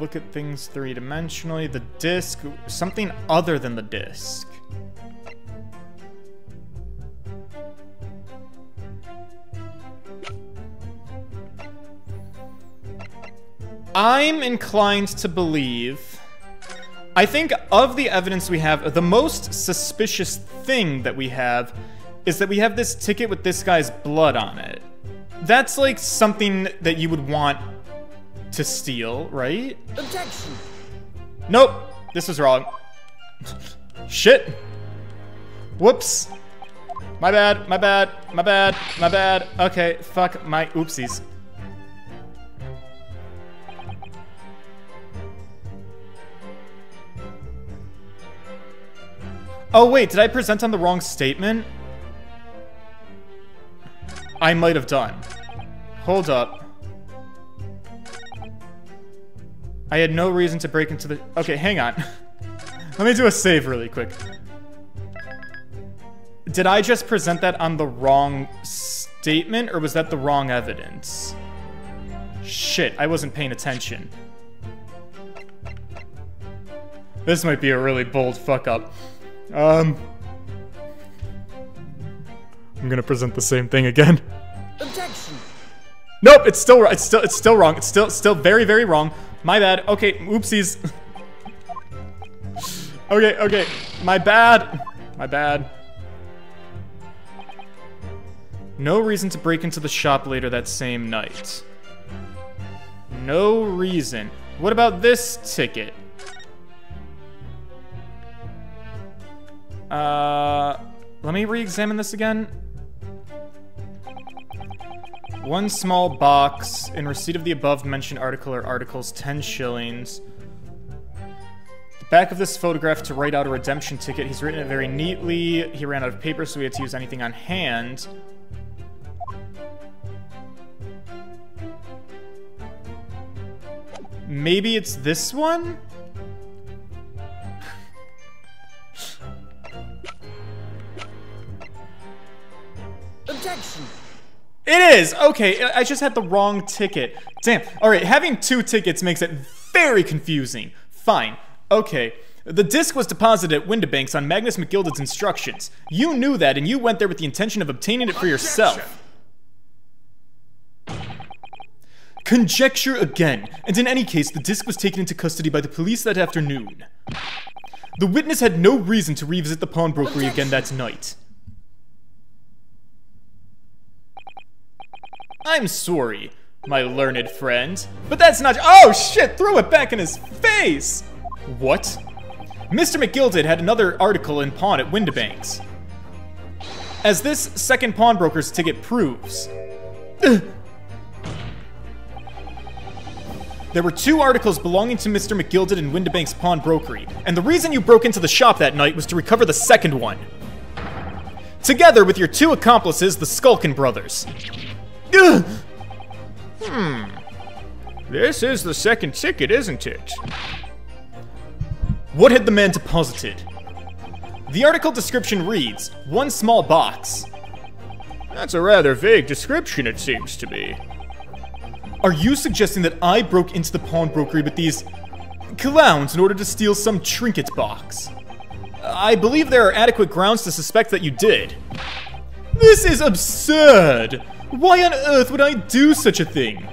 Look at things three-dimensionally. The disc, something other than the disc. I'm inclined to believe. I think of the evidence we have, the most suspicious thing that we have is that we have this ticket with this guy's blood on it. That's like something that you would want to steal, right? Objection. Nope. This was wrong. Shit. Whoops. My bad, my bad, my bad, my bad. Okay, fuck my oopsies. Oh wait, did I present on the wrong statement? I might have done. Hold up. I had no reason to break into the... Okay, hang on. Let me do a save really quick. Did I just present that on the wrong statement, or was that the wrong evidence? Shit, I wasn't paying attention. This might be a really bold fuck up. Um... I'm gonna present the same thing again. Objection. Nope, it's still it's still it's still wrong. It's still still very very wrong. My bad. Okay, oopsies. okay, okay. My bad. My bad. No reason to break into the shop later that same night. No reason. What about this ticket? Uh, let me re-examine this again. One small box. In receipt of the above mentioned article or articles, 10 shillings. The back of this photograph to write out a redemption ticket. He's written it very neatly. He ran out of paper, so we had to use anything on hand. Maybe it's this one? Objection. It is! Okay, I just had the wrong ticket. Damn. Alright, having two tickets makes it very confusing. Fine. Okay. The disc was deposited at Windibanks on Magnus McGilded's instructions. You knew that, and you went there with the intention of obtaining it for yourself. Conjecture again, and in any case, the disc was taken into custody by the police that afternoon. The witness had no reason to revisit the pawnbrokery again that night. I'm sorry, my learned friend, but that's not- Oh shit, throw it back in his face! What? Mr. McGilded had another article in pawn at Windibanks. As this second pawnbroker's ticket proves. There were two articles belonging to Mr. McGilded in Windibank's pawnbrokery, and the reason you broke into the shop that night was to recover the second one. Together with your two accomplices, the Skulkin brothers. Ugh. This is the second ticket, isn't it? What had the man deposited? The article description reads, one small box. That's a rather vague description, it seems to me. Are you suggesting that I broke into the pawnbrokery with these clowns in order to steal some trinket box? I believe there are adequate grounds to suspect that you did. This is absurd! Why on earth would I do such a thing?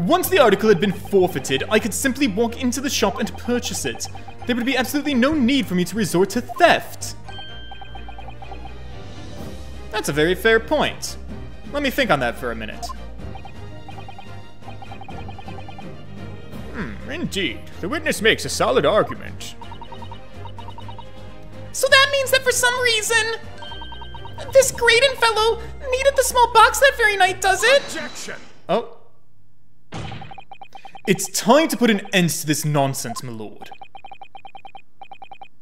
Once the article had been forfeited, I could simply walk into the shop and purchase it. There would be absolutely no need for me to resort to theft. That's a very fair point. Let me think on that for a minute. Hmm, indeed, the witness makes a solid argument. So that means that for some reason, this Graydon fellow needed the small box that very night, does it? Objection! Oh. It's time to put an end to this nonsense, my lord.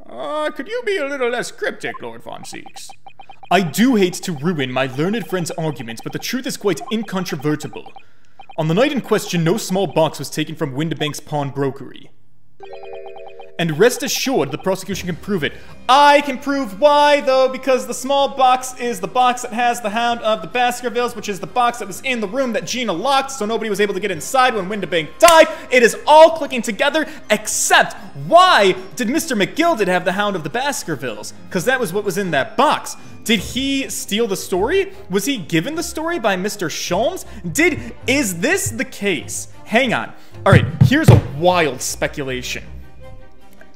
Uh, could you be a little less cryptic, Lord van Zieks? I do hate to ruin my learned friend's arguments, but the truth is quite incontrovertible. On the night in question, no small box was taken from Windibank's pawnbrokery. And rest assured, the prosecution can prove it. I can prove why, though, because the small box is the box that has the Hound of the Baskervilles, which is the box that was in the room that Gina locked, so nobody was able to get inside when Windibank died. It is all clicking together, except why did Mr. McGilded have the Hound of the Baskervilles? Because that was what was in that box. Did he steal the story? Was he given the story by Mr. Sholmes? Did is this the case? Hang on. All right, here's a wild speculation.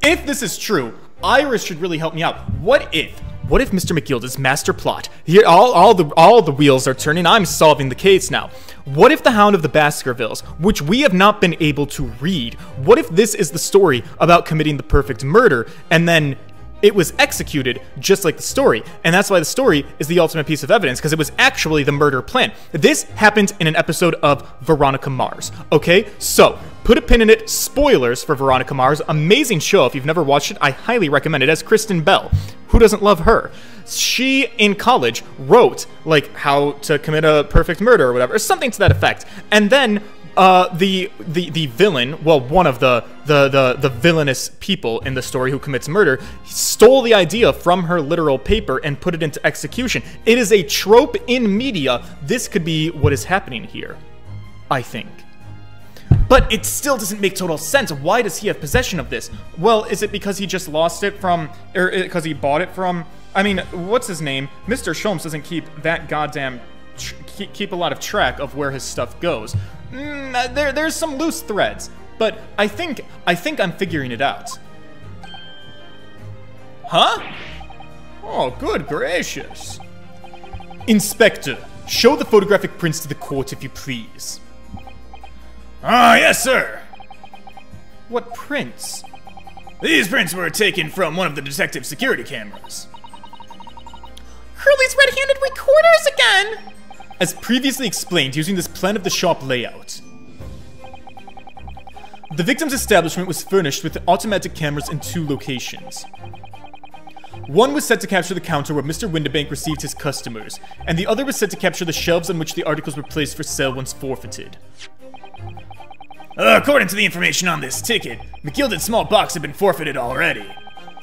If this is true, Iris should really help me out. What if, What if Mr. McGilded's master plot? Here, all, all the all the wheels are turning. I'm solving the case now. What if the Hound of the Baskervilles, which we have not been able to read, what if this is the story about committing the perfect murder, and then it was executed just like the story. And that's why the story is the ultimate piece of evidence, because it was actually the murder plan. This happened in an episode of Veronica Mars. Okay? So, put a pin in it. Spoilers for Veronica Mars. Amazing show. If you've never watched it, I highly recommend it. As Kristen Bell. Who doesn't love her? She, in college, wrote, like, how to commit a perfect murder or whatever, or something to that effect. And then uh, the the the villain, well, one of the, the the the villainous people in the story who commits murder, stole the idea from her literal paper and put it into execution. It is a trope in media. This could be what is happening here, I think. But it still doesn't make total sense. Why does he have possession of this? Well, is it because he just lost it from, or because he bought it from? I mean, what's his name? Mr. Sholmes doesn't keep that goddamn keep a lot of track of where his stuff goes. Mm, uh, there, there's some loose threads, but I think I think I'm figuring it out. Huh? Oh, good gracious. Inspector, show the photographic prints to the court if you please. Ah, yes, sir. What prints? These prints were taken from one of the detective security cameras. Curly's red-handed recorders again! As previously explained using this plan of the shop layout. The victim's establishment was furnished with automatic cameras in two locations. One was set to capture the counter where Mr. Windibank received his customers, and the other was set to capture the shelves on which the articles were placed for sale once forfeited. According to the information on this ticket, McGilded's small box had been forfeited already.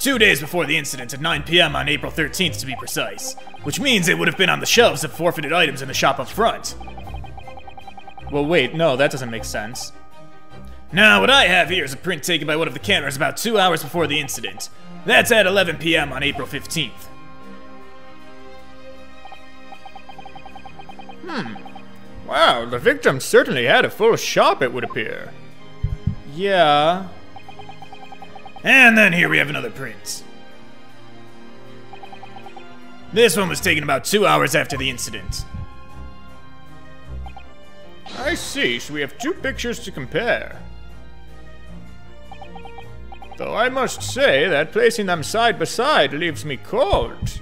Two days before the incident at 9 p.m. on April 13th to be precise, which means it would have been on the shelves of forfeited items in the shop up front. Well, wait, no, that doesn't make sense. Now, what I have here is a print taken by one of the cameras about two hours before the incident. That's at 11 p.m. on April 15th. Hmm. Wow, the victim certainly had a full shop, it would appear. Yeah. And then here we have another print. This one was taken about two hours after the incident. I see, so we have two pictures to compare. Though I must say that placing them side by side leaves me cold.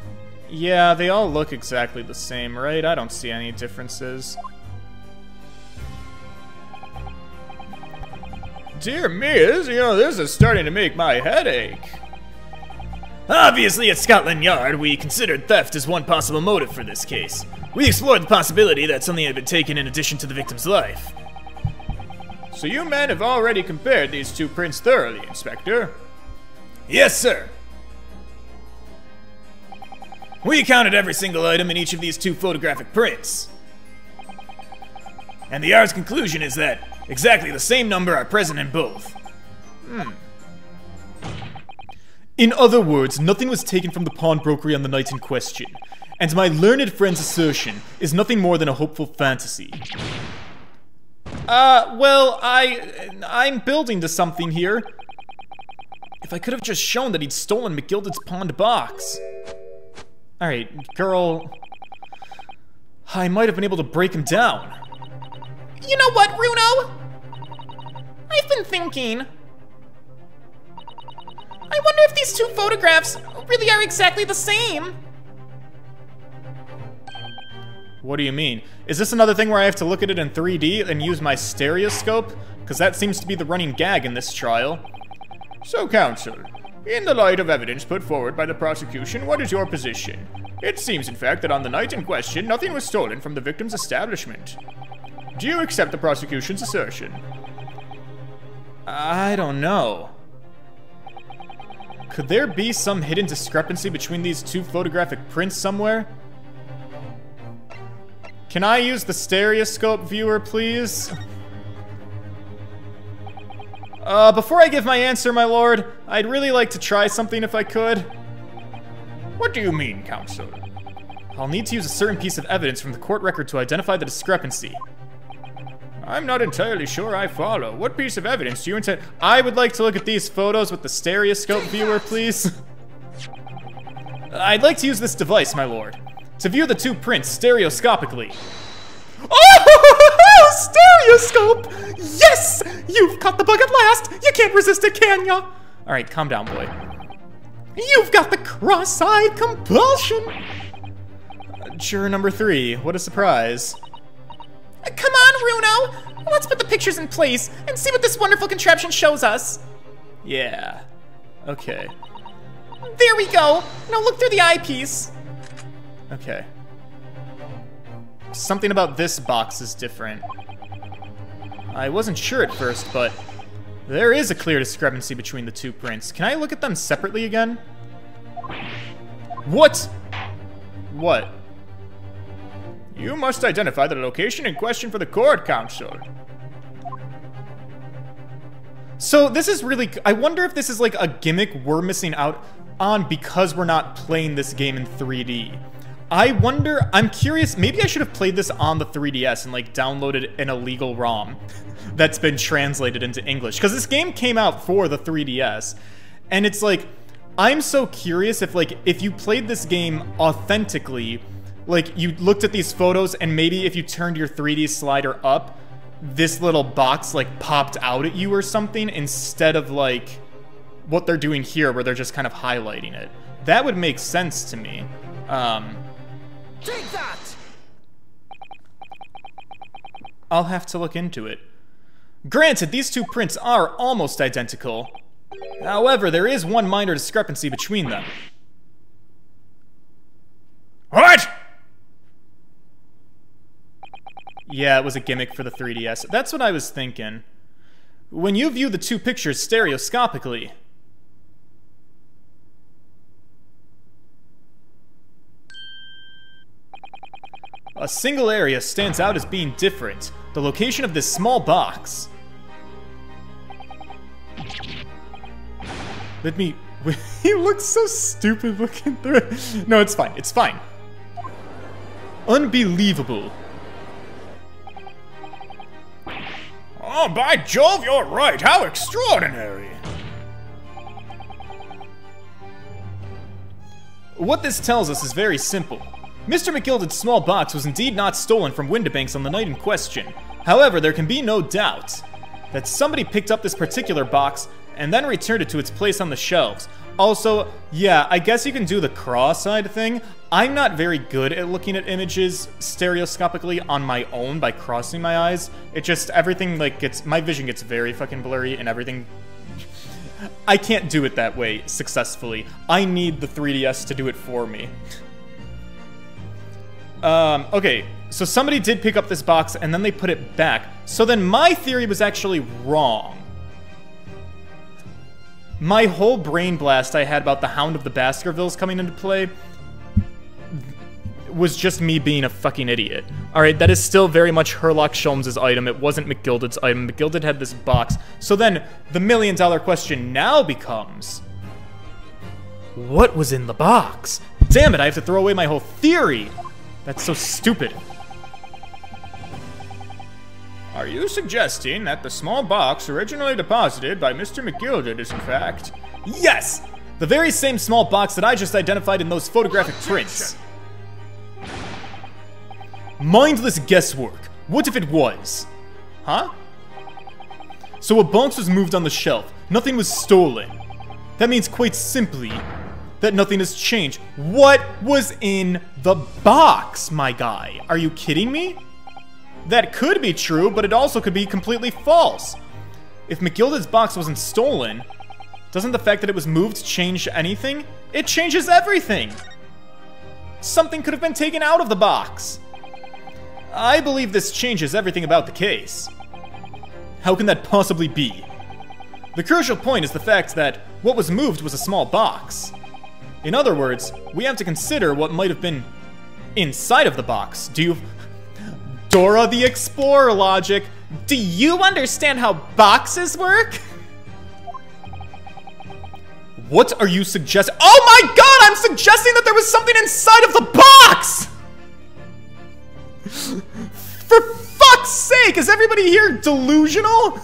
Yeah, they all look exactly the same, right? I don't see any differences. Dear me, this, you know, this is starting to make my head ache. Obviously, at Scotland Yard, we considered theft as one possible motive for this case. We explored the possibility that something had been taken in addition to the victim's life. So you men have already compared these two prints thoroughly, Inspector. Yes, sir. We counted every single item in each of these two photographic prints. And the Yard's conclusion is that exactly the same number are present in both. In other words, nothing was taken from the pawnbrokery on the night in question, and my learned friend's assertion is nothing more than a hopeful fantasy. Uh, well, I. I'm building to something here. If I could have just shown that he'd stolen McGilded's pawned box. Alright, girl. I might have been able to break him down. You know what, Runo? I've been thinking. I wonder if these two photographs really are exactly the same. What do you mean? Is this another thing where I have to look at it in 3D and use my stereoscope? Because that seems to be the running gag in this trial. So, counsel, in the light of evidence put forward by the prosecution, what is your position? It seems, in fact, that on the night in question, nothing was stolen from the victim's establishment. Do you accept the prosecution's assertion? I don't know. Could there be some hidden discrepancy between these two photographic prints somewhere? Can I use the stereoscope viewer, please? Uh, before I give my answer, my lord, I'd really like to try something if I could. What do you mean, counsel? I'll need to use a certain piece of evidence from the court record to identify the discrepancy. I'm not entirely sure I follow. What piece of evidence do you intend? I would like to look at these photos with the stereoscope viewer, please. I'd like to use this device, my lord, to view the two prints stereoscopically. Oh, stereoscope! Yes! You've caught the bug at last! You can't resist it, can ya? All right, calm down, boy. You've got the cross-eyed compulsion! Juror number three, what a surprise. Come on, Runo! Let's put the pictures in place and see what this wonderful contraption shows us. Yeah. Okay. There we go. Now look through the eyepiece. Okay. Something about this box is different. I wasn't sure at first, but there is a clear discrepancy between the two prints. Can I look at them separately again? What? What? You must identify the location in question for the Court Council. So this is really, I wonder if this is like a gimmick we're missing out on because we're not playing this game in 3D. I wonder, I'm curious, maybe I should have played this on the 3DS and like downloaded an illegal ROM that's been translated into English. Because this game came out for the 3DS. And it's like, I'm so curious if like, if you played this game authentically, like you looked at these photos and maybe if you turned your 3D slider up, this little box like popped out at you or something instead of like what they're doing here where they're just kind of highlighting it. That would make sense to me. Um, Take that! I'll have to look into it. Granted, these two prints are almost identical. However, there is one minor discrepancy between them. What? Yeah, it was a gimmick for the 3DS. That's what I was thinking. When you view the two pictures stereoscopically, a single area stands out as being different. The location of this small box. Let me... he looks so stupid looking through it. No, it's fine. It's fine. Unbelievable. Oh, by Jove, you're right. How extraordinary. What this tells us is very simple. Mr. McGilded's small box was indeed not stolen from Windibanks on the night in question. However, there can be no doubt that somebody picked up this particular box and then returned it to its place on the shelves. Also, yeah, I guess you can do the cross-eyed thing. I'm not very good at looking at images stereoscopically on my own by crossing my eyes. It just, everything, like, gets, my vision gets very fucking blurry and everything I can't do it that way successfully. I need the 3DS to do it for me. Um, okay, so somebody did pick up this box and then they put it back. So then my theory was actually wrong. My whole brain blast I had about the Hound of the Baskervilles coming into play was just me being a fucking idiot. Alright, that is still very much Herlock Sholmes' item. It wasn't McGilded's item. McGilded had this box. So then, the million dollar question now becomes... What was in the box? Damn it, I have to throw away my whole theory! That's so stupid. Are you suggesting that the small box originally deposited by Mr. McGilded is in fact... Yes! The very same small box that I just identified in those photographic prints. Mindless guesswork. What if it was? Huh? So a box was moved on the shelf. Nothing was stolen. That means quite simply that nothing has changed. What was in the box, my guy? Are you kidding me? That could be true, but it also could be completely false. If McGilded's box wasn't stolen, doesn't the fact that it was moved change anything? It changes everything! Something could have been taken out of the box! I believe this changes everything about the case. How can that possibly be? The crucial point is the fact that what was moved was a small box. In other words, we have to consider what might have been inside of the box. Do you... Dora the Explorer logic. Do you understand how boxes work? What are you suggesting? Oh my god, I'm suggesting that there was something inside of the box! For fuck's sake, is everybody here delusional?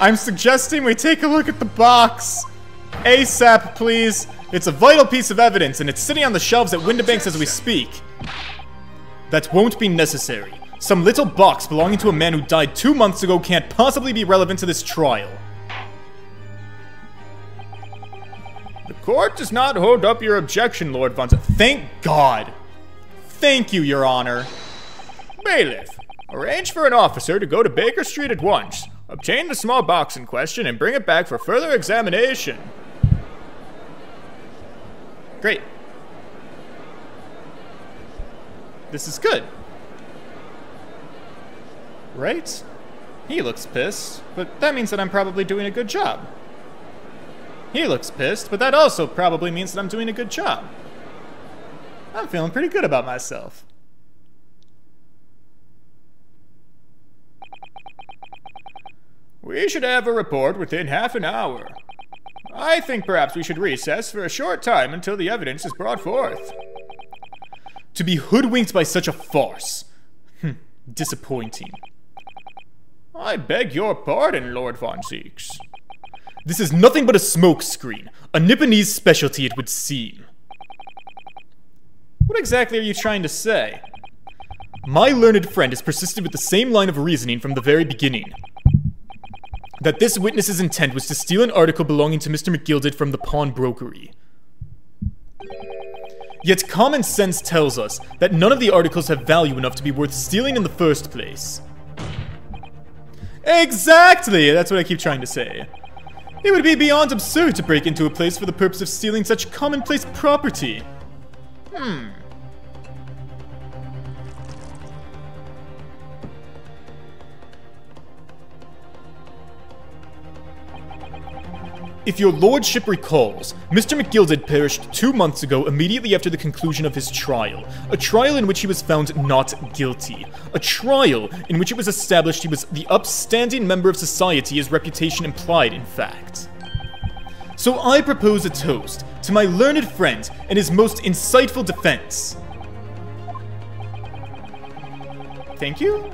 I'm suggesting we take a look at the box. ASAP, please. It's a vital piece of evidence, and it's sitting on the shelves at Windibank's as we speak. That won't be necessary. Some little box belonging to a man who died two months ago can't possibly be relevant to this trial. The court does not hold up your objection, Lord van Zieks. Thank God. Thank you, Your Honor. Bailiff, arrange for an officer to go to Baker Street at once, obtain the small box in question, and bring it back for further examination. Great. This is good. Right? He looks pissed, but that means that I'm probably doing a good job. He looks pissed, but that also probably means that I'm doing a good job. I'm feeling pretty good about myself. We should have a report within half an hour. I think perhaps we should recess for a short time until the evidence is brought forth. To be hoodwinked by such a farce. Hmm, disappointing. I beg your pardon, Lord van Zieks. This is nothing but a smokescreen. A Nipponese specialty, it would seem. What exactly are you trying to say? My learned friend has persisted with the same line of reasoning from the very beginning. That this witness's intent was to steal an article belonging to Mr. McGilded from the pawnbrokery. Yet common sense tells us that none of the articles have value enough to be worth stealing in the first place. Exactly! That's what I keep trying to say. It would be beyond absurd to break into a place for the purpose of stealing such commonplace property. Hmm. If your lordship recalls, Mr. McGilded perished two months ago immediately after the conclusion of his trial. A trial in which he was found not guilty. A trial in which it was established he was the upstanding member of society his reputation implied, in fact. So I propose a toast to my learned friend and his most insightful defense. Thank you?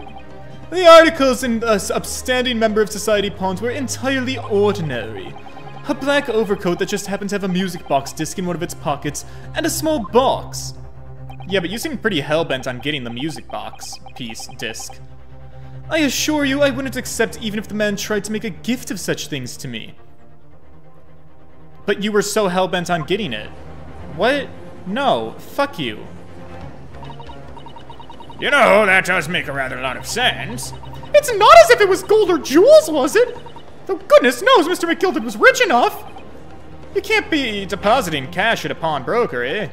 The articles in this upstanding member of society pawns were entirely ordinary. A black overcoat that just happened to have a music box disc in one of its pockets, and a small box. Yeah, but you seem pretty hell-bent on getting the music box piece disc. I assure you I wouldn't accept even if the man tried to make a gift of such things to me. But you were so hell-bent on getting it. What? No, fuck you. You know, that does make a rather lot of sense. It's not as if it was gold or jewels, was it? Though goodness knows Mr. McGilded was rich enough. You can't be depositing cash at a pawnbroker, eh?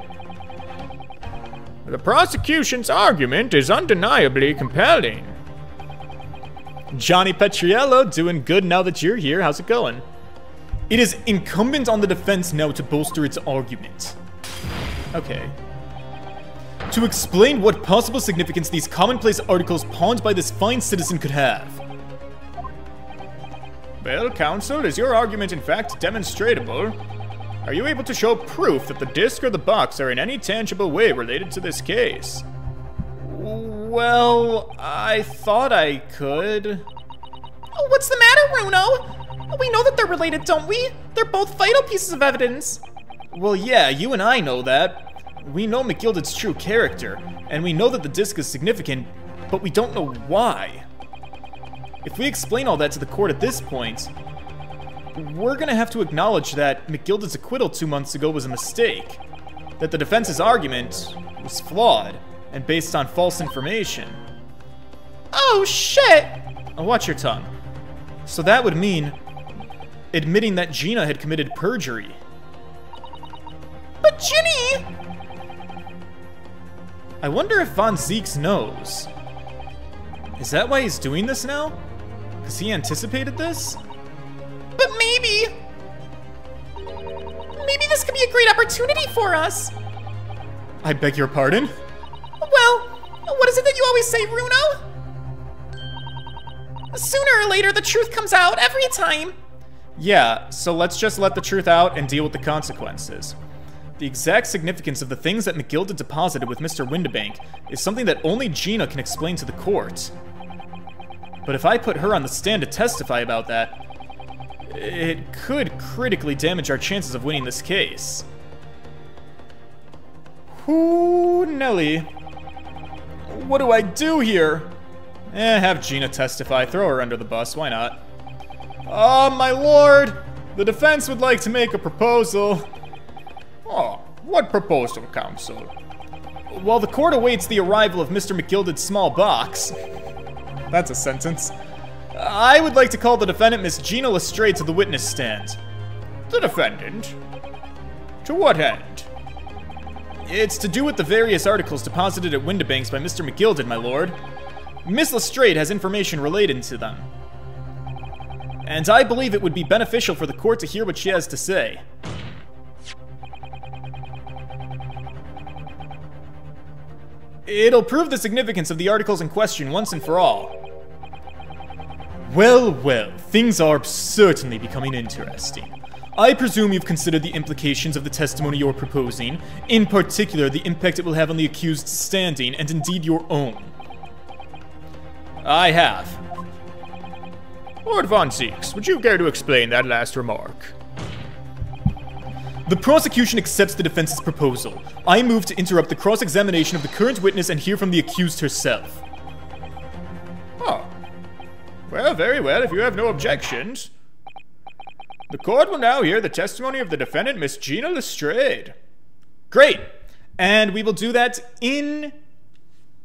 The prosecution's argument is undeniably compelling. Johnny Petriello, doing good now that you're here. How's it going? It is incumbent on the defense now to bolster its argument. Okay. To explain what possible significance these commonplace articles pawned by this fine citizen could have. Well, counsel, is your argument in fact demonstrable? Are you able to show proof that the disc or the box are in any tangible way related to this case? Well, I thought I could. Oh, what's the matter, Runo? We know that they're related, don't we? They're both vital pieces of evidence. Well, yeah, you and I know that. We know McGilded's true character, and we know that the disc is significant, but we don't know why. If we explain all that to the court at this point, we're gonna have to acknowledge that McGilded's acquittal two months ago was a mistake. That the defense's argument was flawed and based on false information. Oh, shit! Oh, watch your tongue. So that would mean admitting that Gina had committed perjury. But Ginny! I wonder if van Zieks knows. Is that why he's doing this now? Because he anticipated this? But maybe... Maybe this could be a great opportunity for us. I beg your pardon? Well, what is it that you always say, Runo? Sooner or later, the truth comes out every time. Yeah, so let's just let the truth out and deal with the consequences. The exact significance of the things that McGilded deposited with Mr. Windibank is something that only Gina can explain to the court. But if I put her on the stand to testify about that, it could critically damage our chances of winning this case. Whoo, Nelly. What do I do here? Eh, have Gina testify. Throw her under the bus. Why not? Ah, my lord! The defense would like to make a proposal. Oh, what proposal, counsel? While the court awaits the arrival of Mr. McGilded's small box. That's a sentence. I would like to call the defendant, Miss Gina Lestrade, to the witness stand. The defendant? To what end? It's to do with the various articles deposited at Windibank's by Mr. McGilded, my lord. Miss Lestrade has information related to them. And I believe it would be beneficial for the court to hear what she has to say. It'll prove the significance of the articles in question once and for all. Well, well, things are certainly becoming interesting. I presume you've considered the implications of the testimony you're proposing, in particular the impact it will have on the accused's standing, and indeed your own. I have. Lord van Zieks, would you care to explain that last remark? The prosecution accepts the defense's proposal. I move to interrupt the cross-examination of the current witness and hear from the accused herself. Oh. Well, very well, if you have no objections. The court will now hear the testimony of the defendant, Miss Gina Lestrade. Great! And we will do that in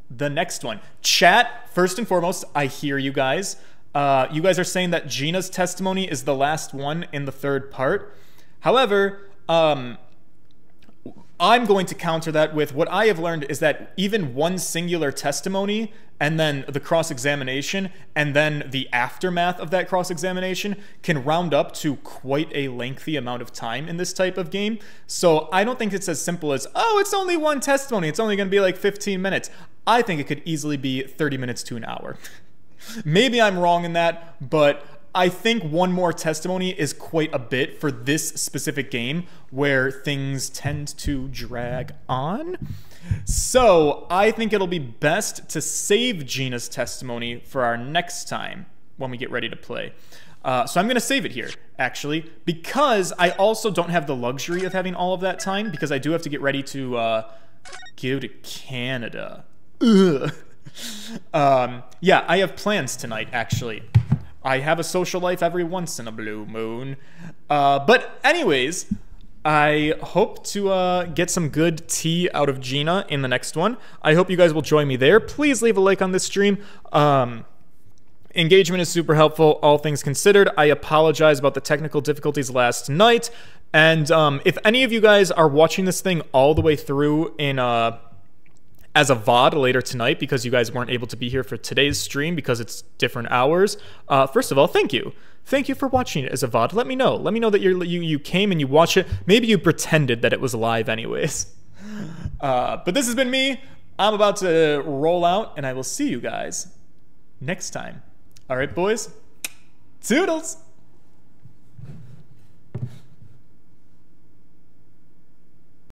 the next one. Chat, first and foremost, I hear you guys. Uh, you guys are saying that Gina's testimony is the last one in the third part. However, um, I'm going to counter that with what I have learned is that even one singular testimony and then the cross examination and then the aftermath of that cross examination can round up to quite a lengthy amount of time in this type of game. So I don't think it's as simple as, oh, it's only one testimony, it's only going to be like 15 minutes. I think it could easily be 30 minutes to an hour. Maybe I'm wrong in that, but I think one more testimony is quite a bit for this specific game where things tend to drag on. So I think it'll be best to save Gina's testimony for our next time when we get ready to play. Uh, so I'm going to save it here, actually, because I also don't have the luxury of having all of that time because I do have to get ready to uh, go to Canada. Um, yeah, I have plans tonight, actually. I have a social life every once in a blue moon. Uh, but anyways, I hope to uh, get some good tea out of Gina in the next one. I hope you guys will join me there. Please leave a like on this stream. Um, engagement is super helpful, all things considered. I apologize about the technical difficulties last night. And um, if any of you guys are watching this thing all the way through in uh, as a VOD later tonight because you guys weren't able to be here for today's stream because it's different hours. Uh, first of all, thank you. Thank you for watching it as a VOD. Let me know. Let me know that you you you came and you watched it. Maybe you pretended that it was live anyways. Uh, but this has been me. I'm about to roll out, and I will see you guys next time. All right, boys. Toodles.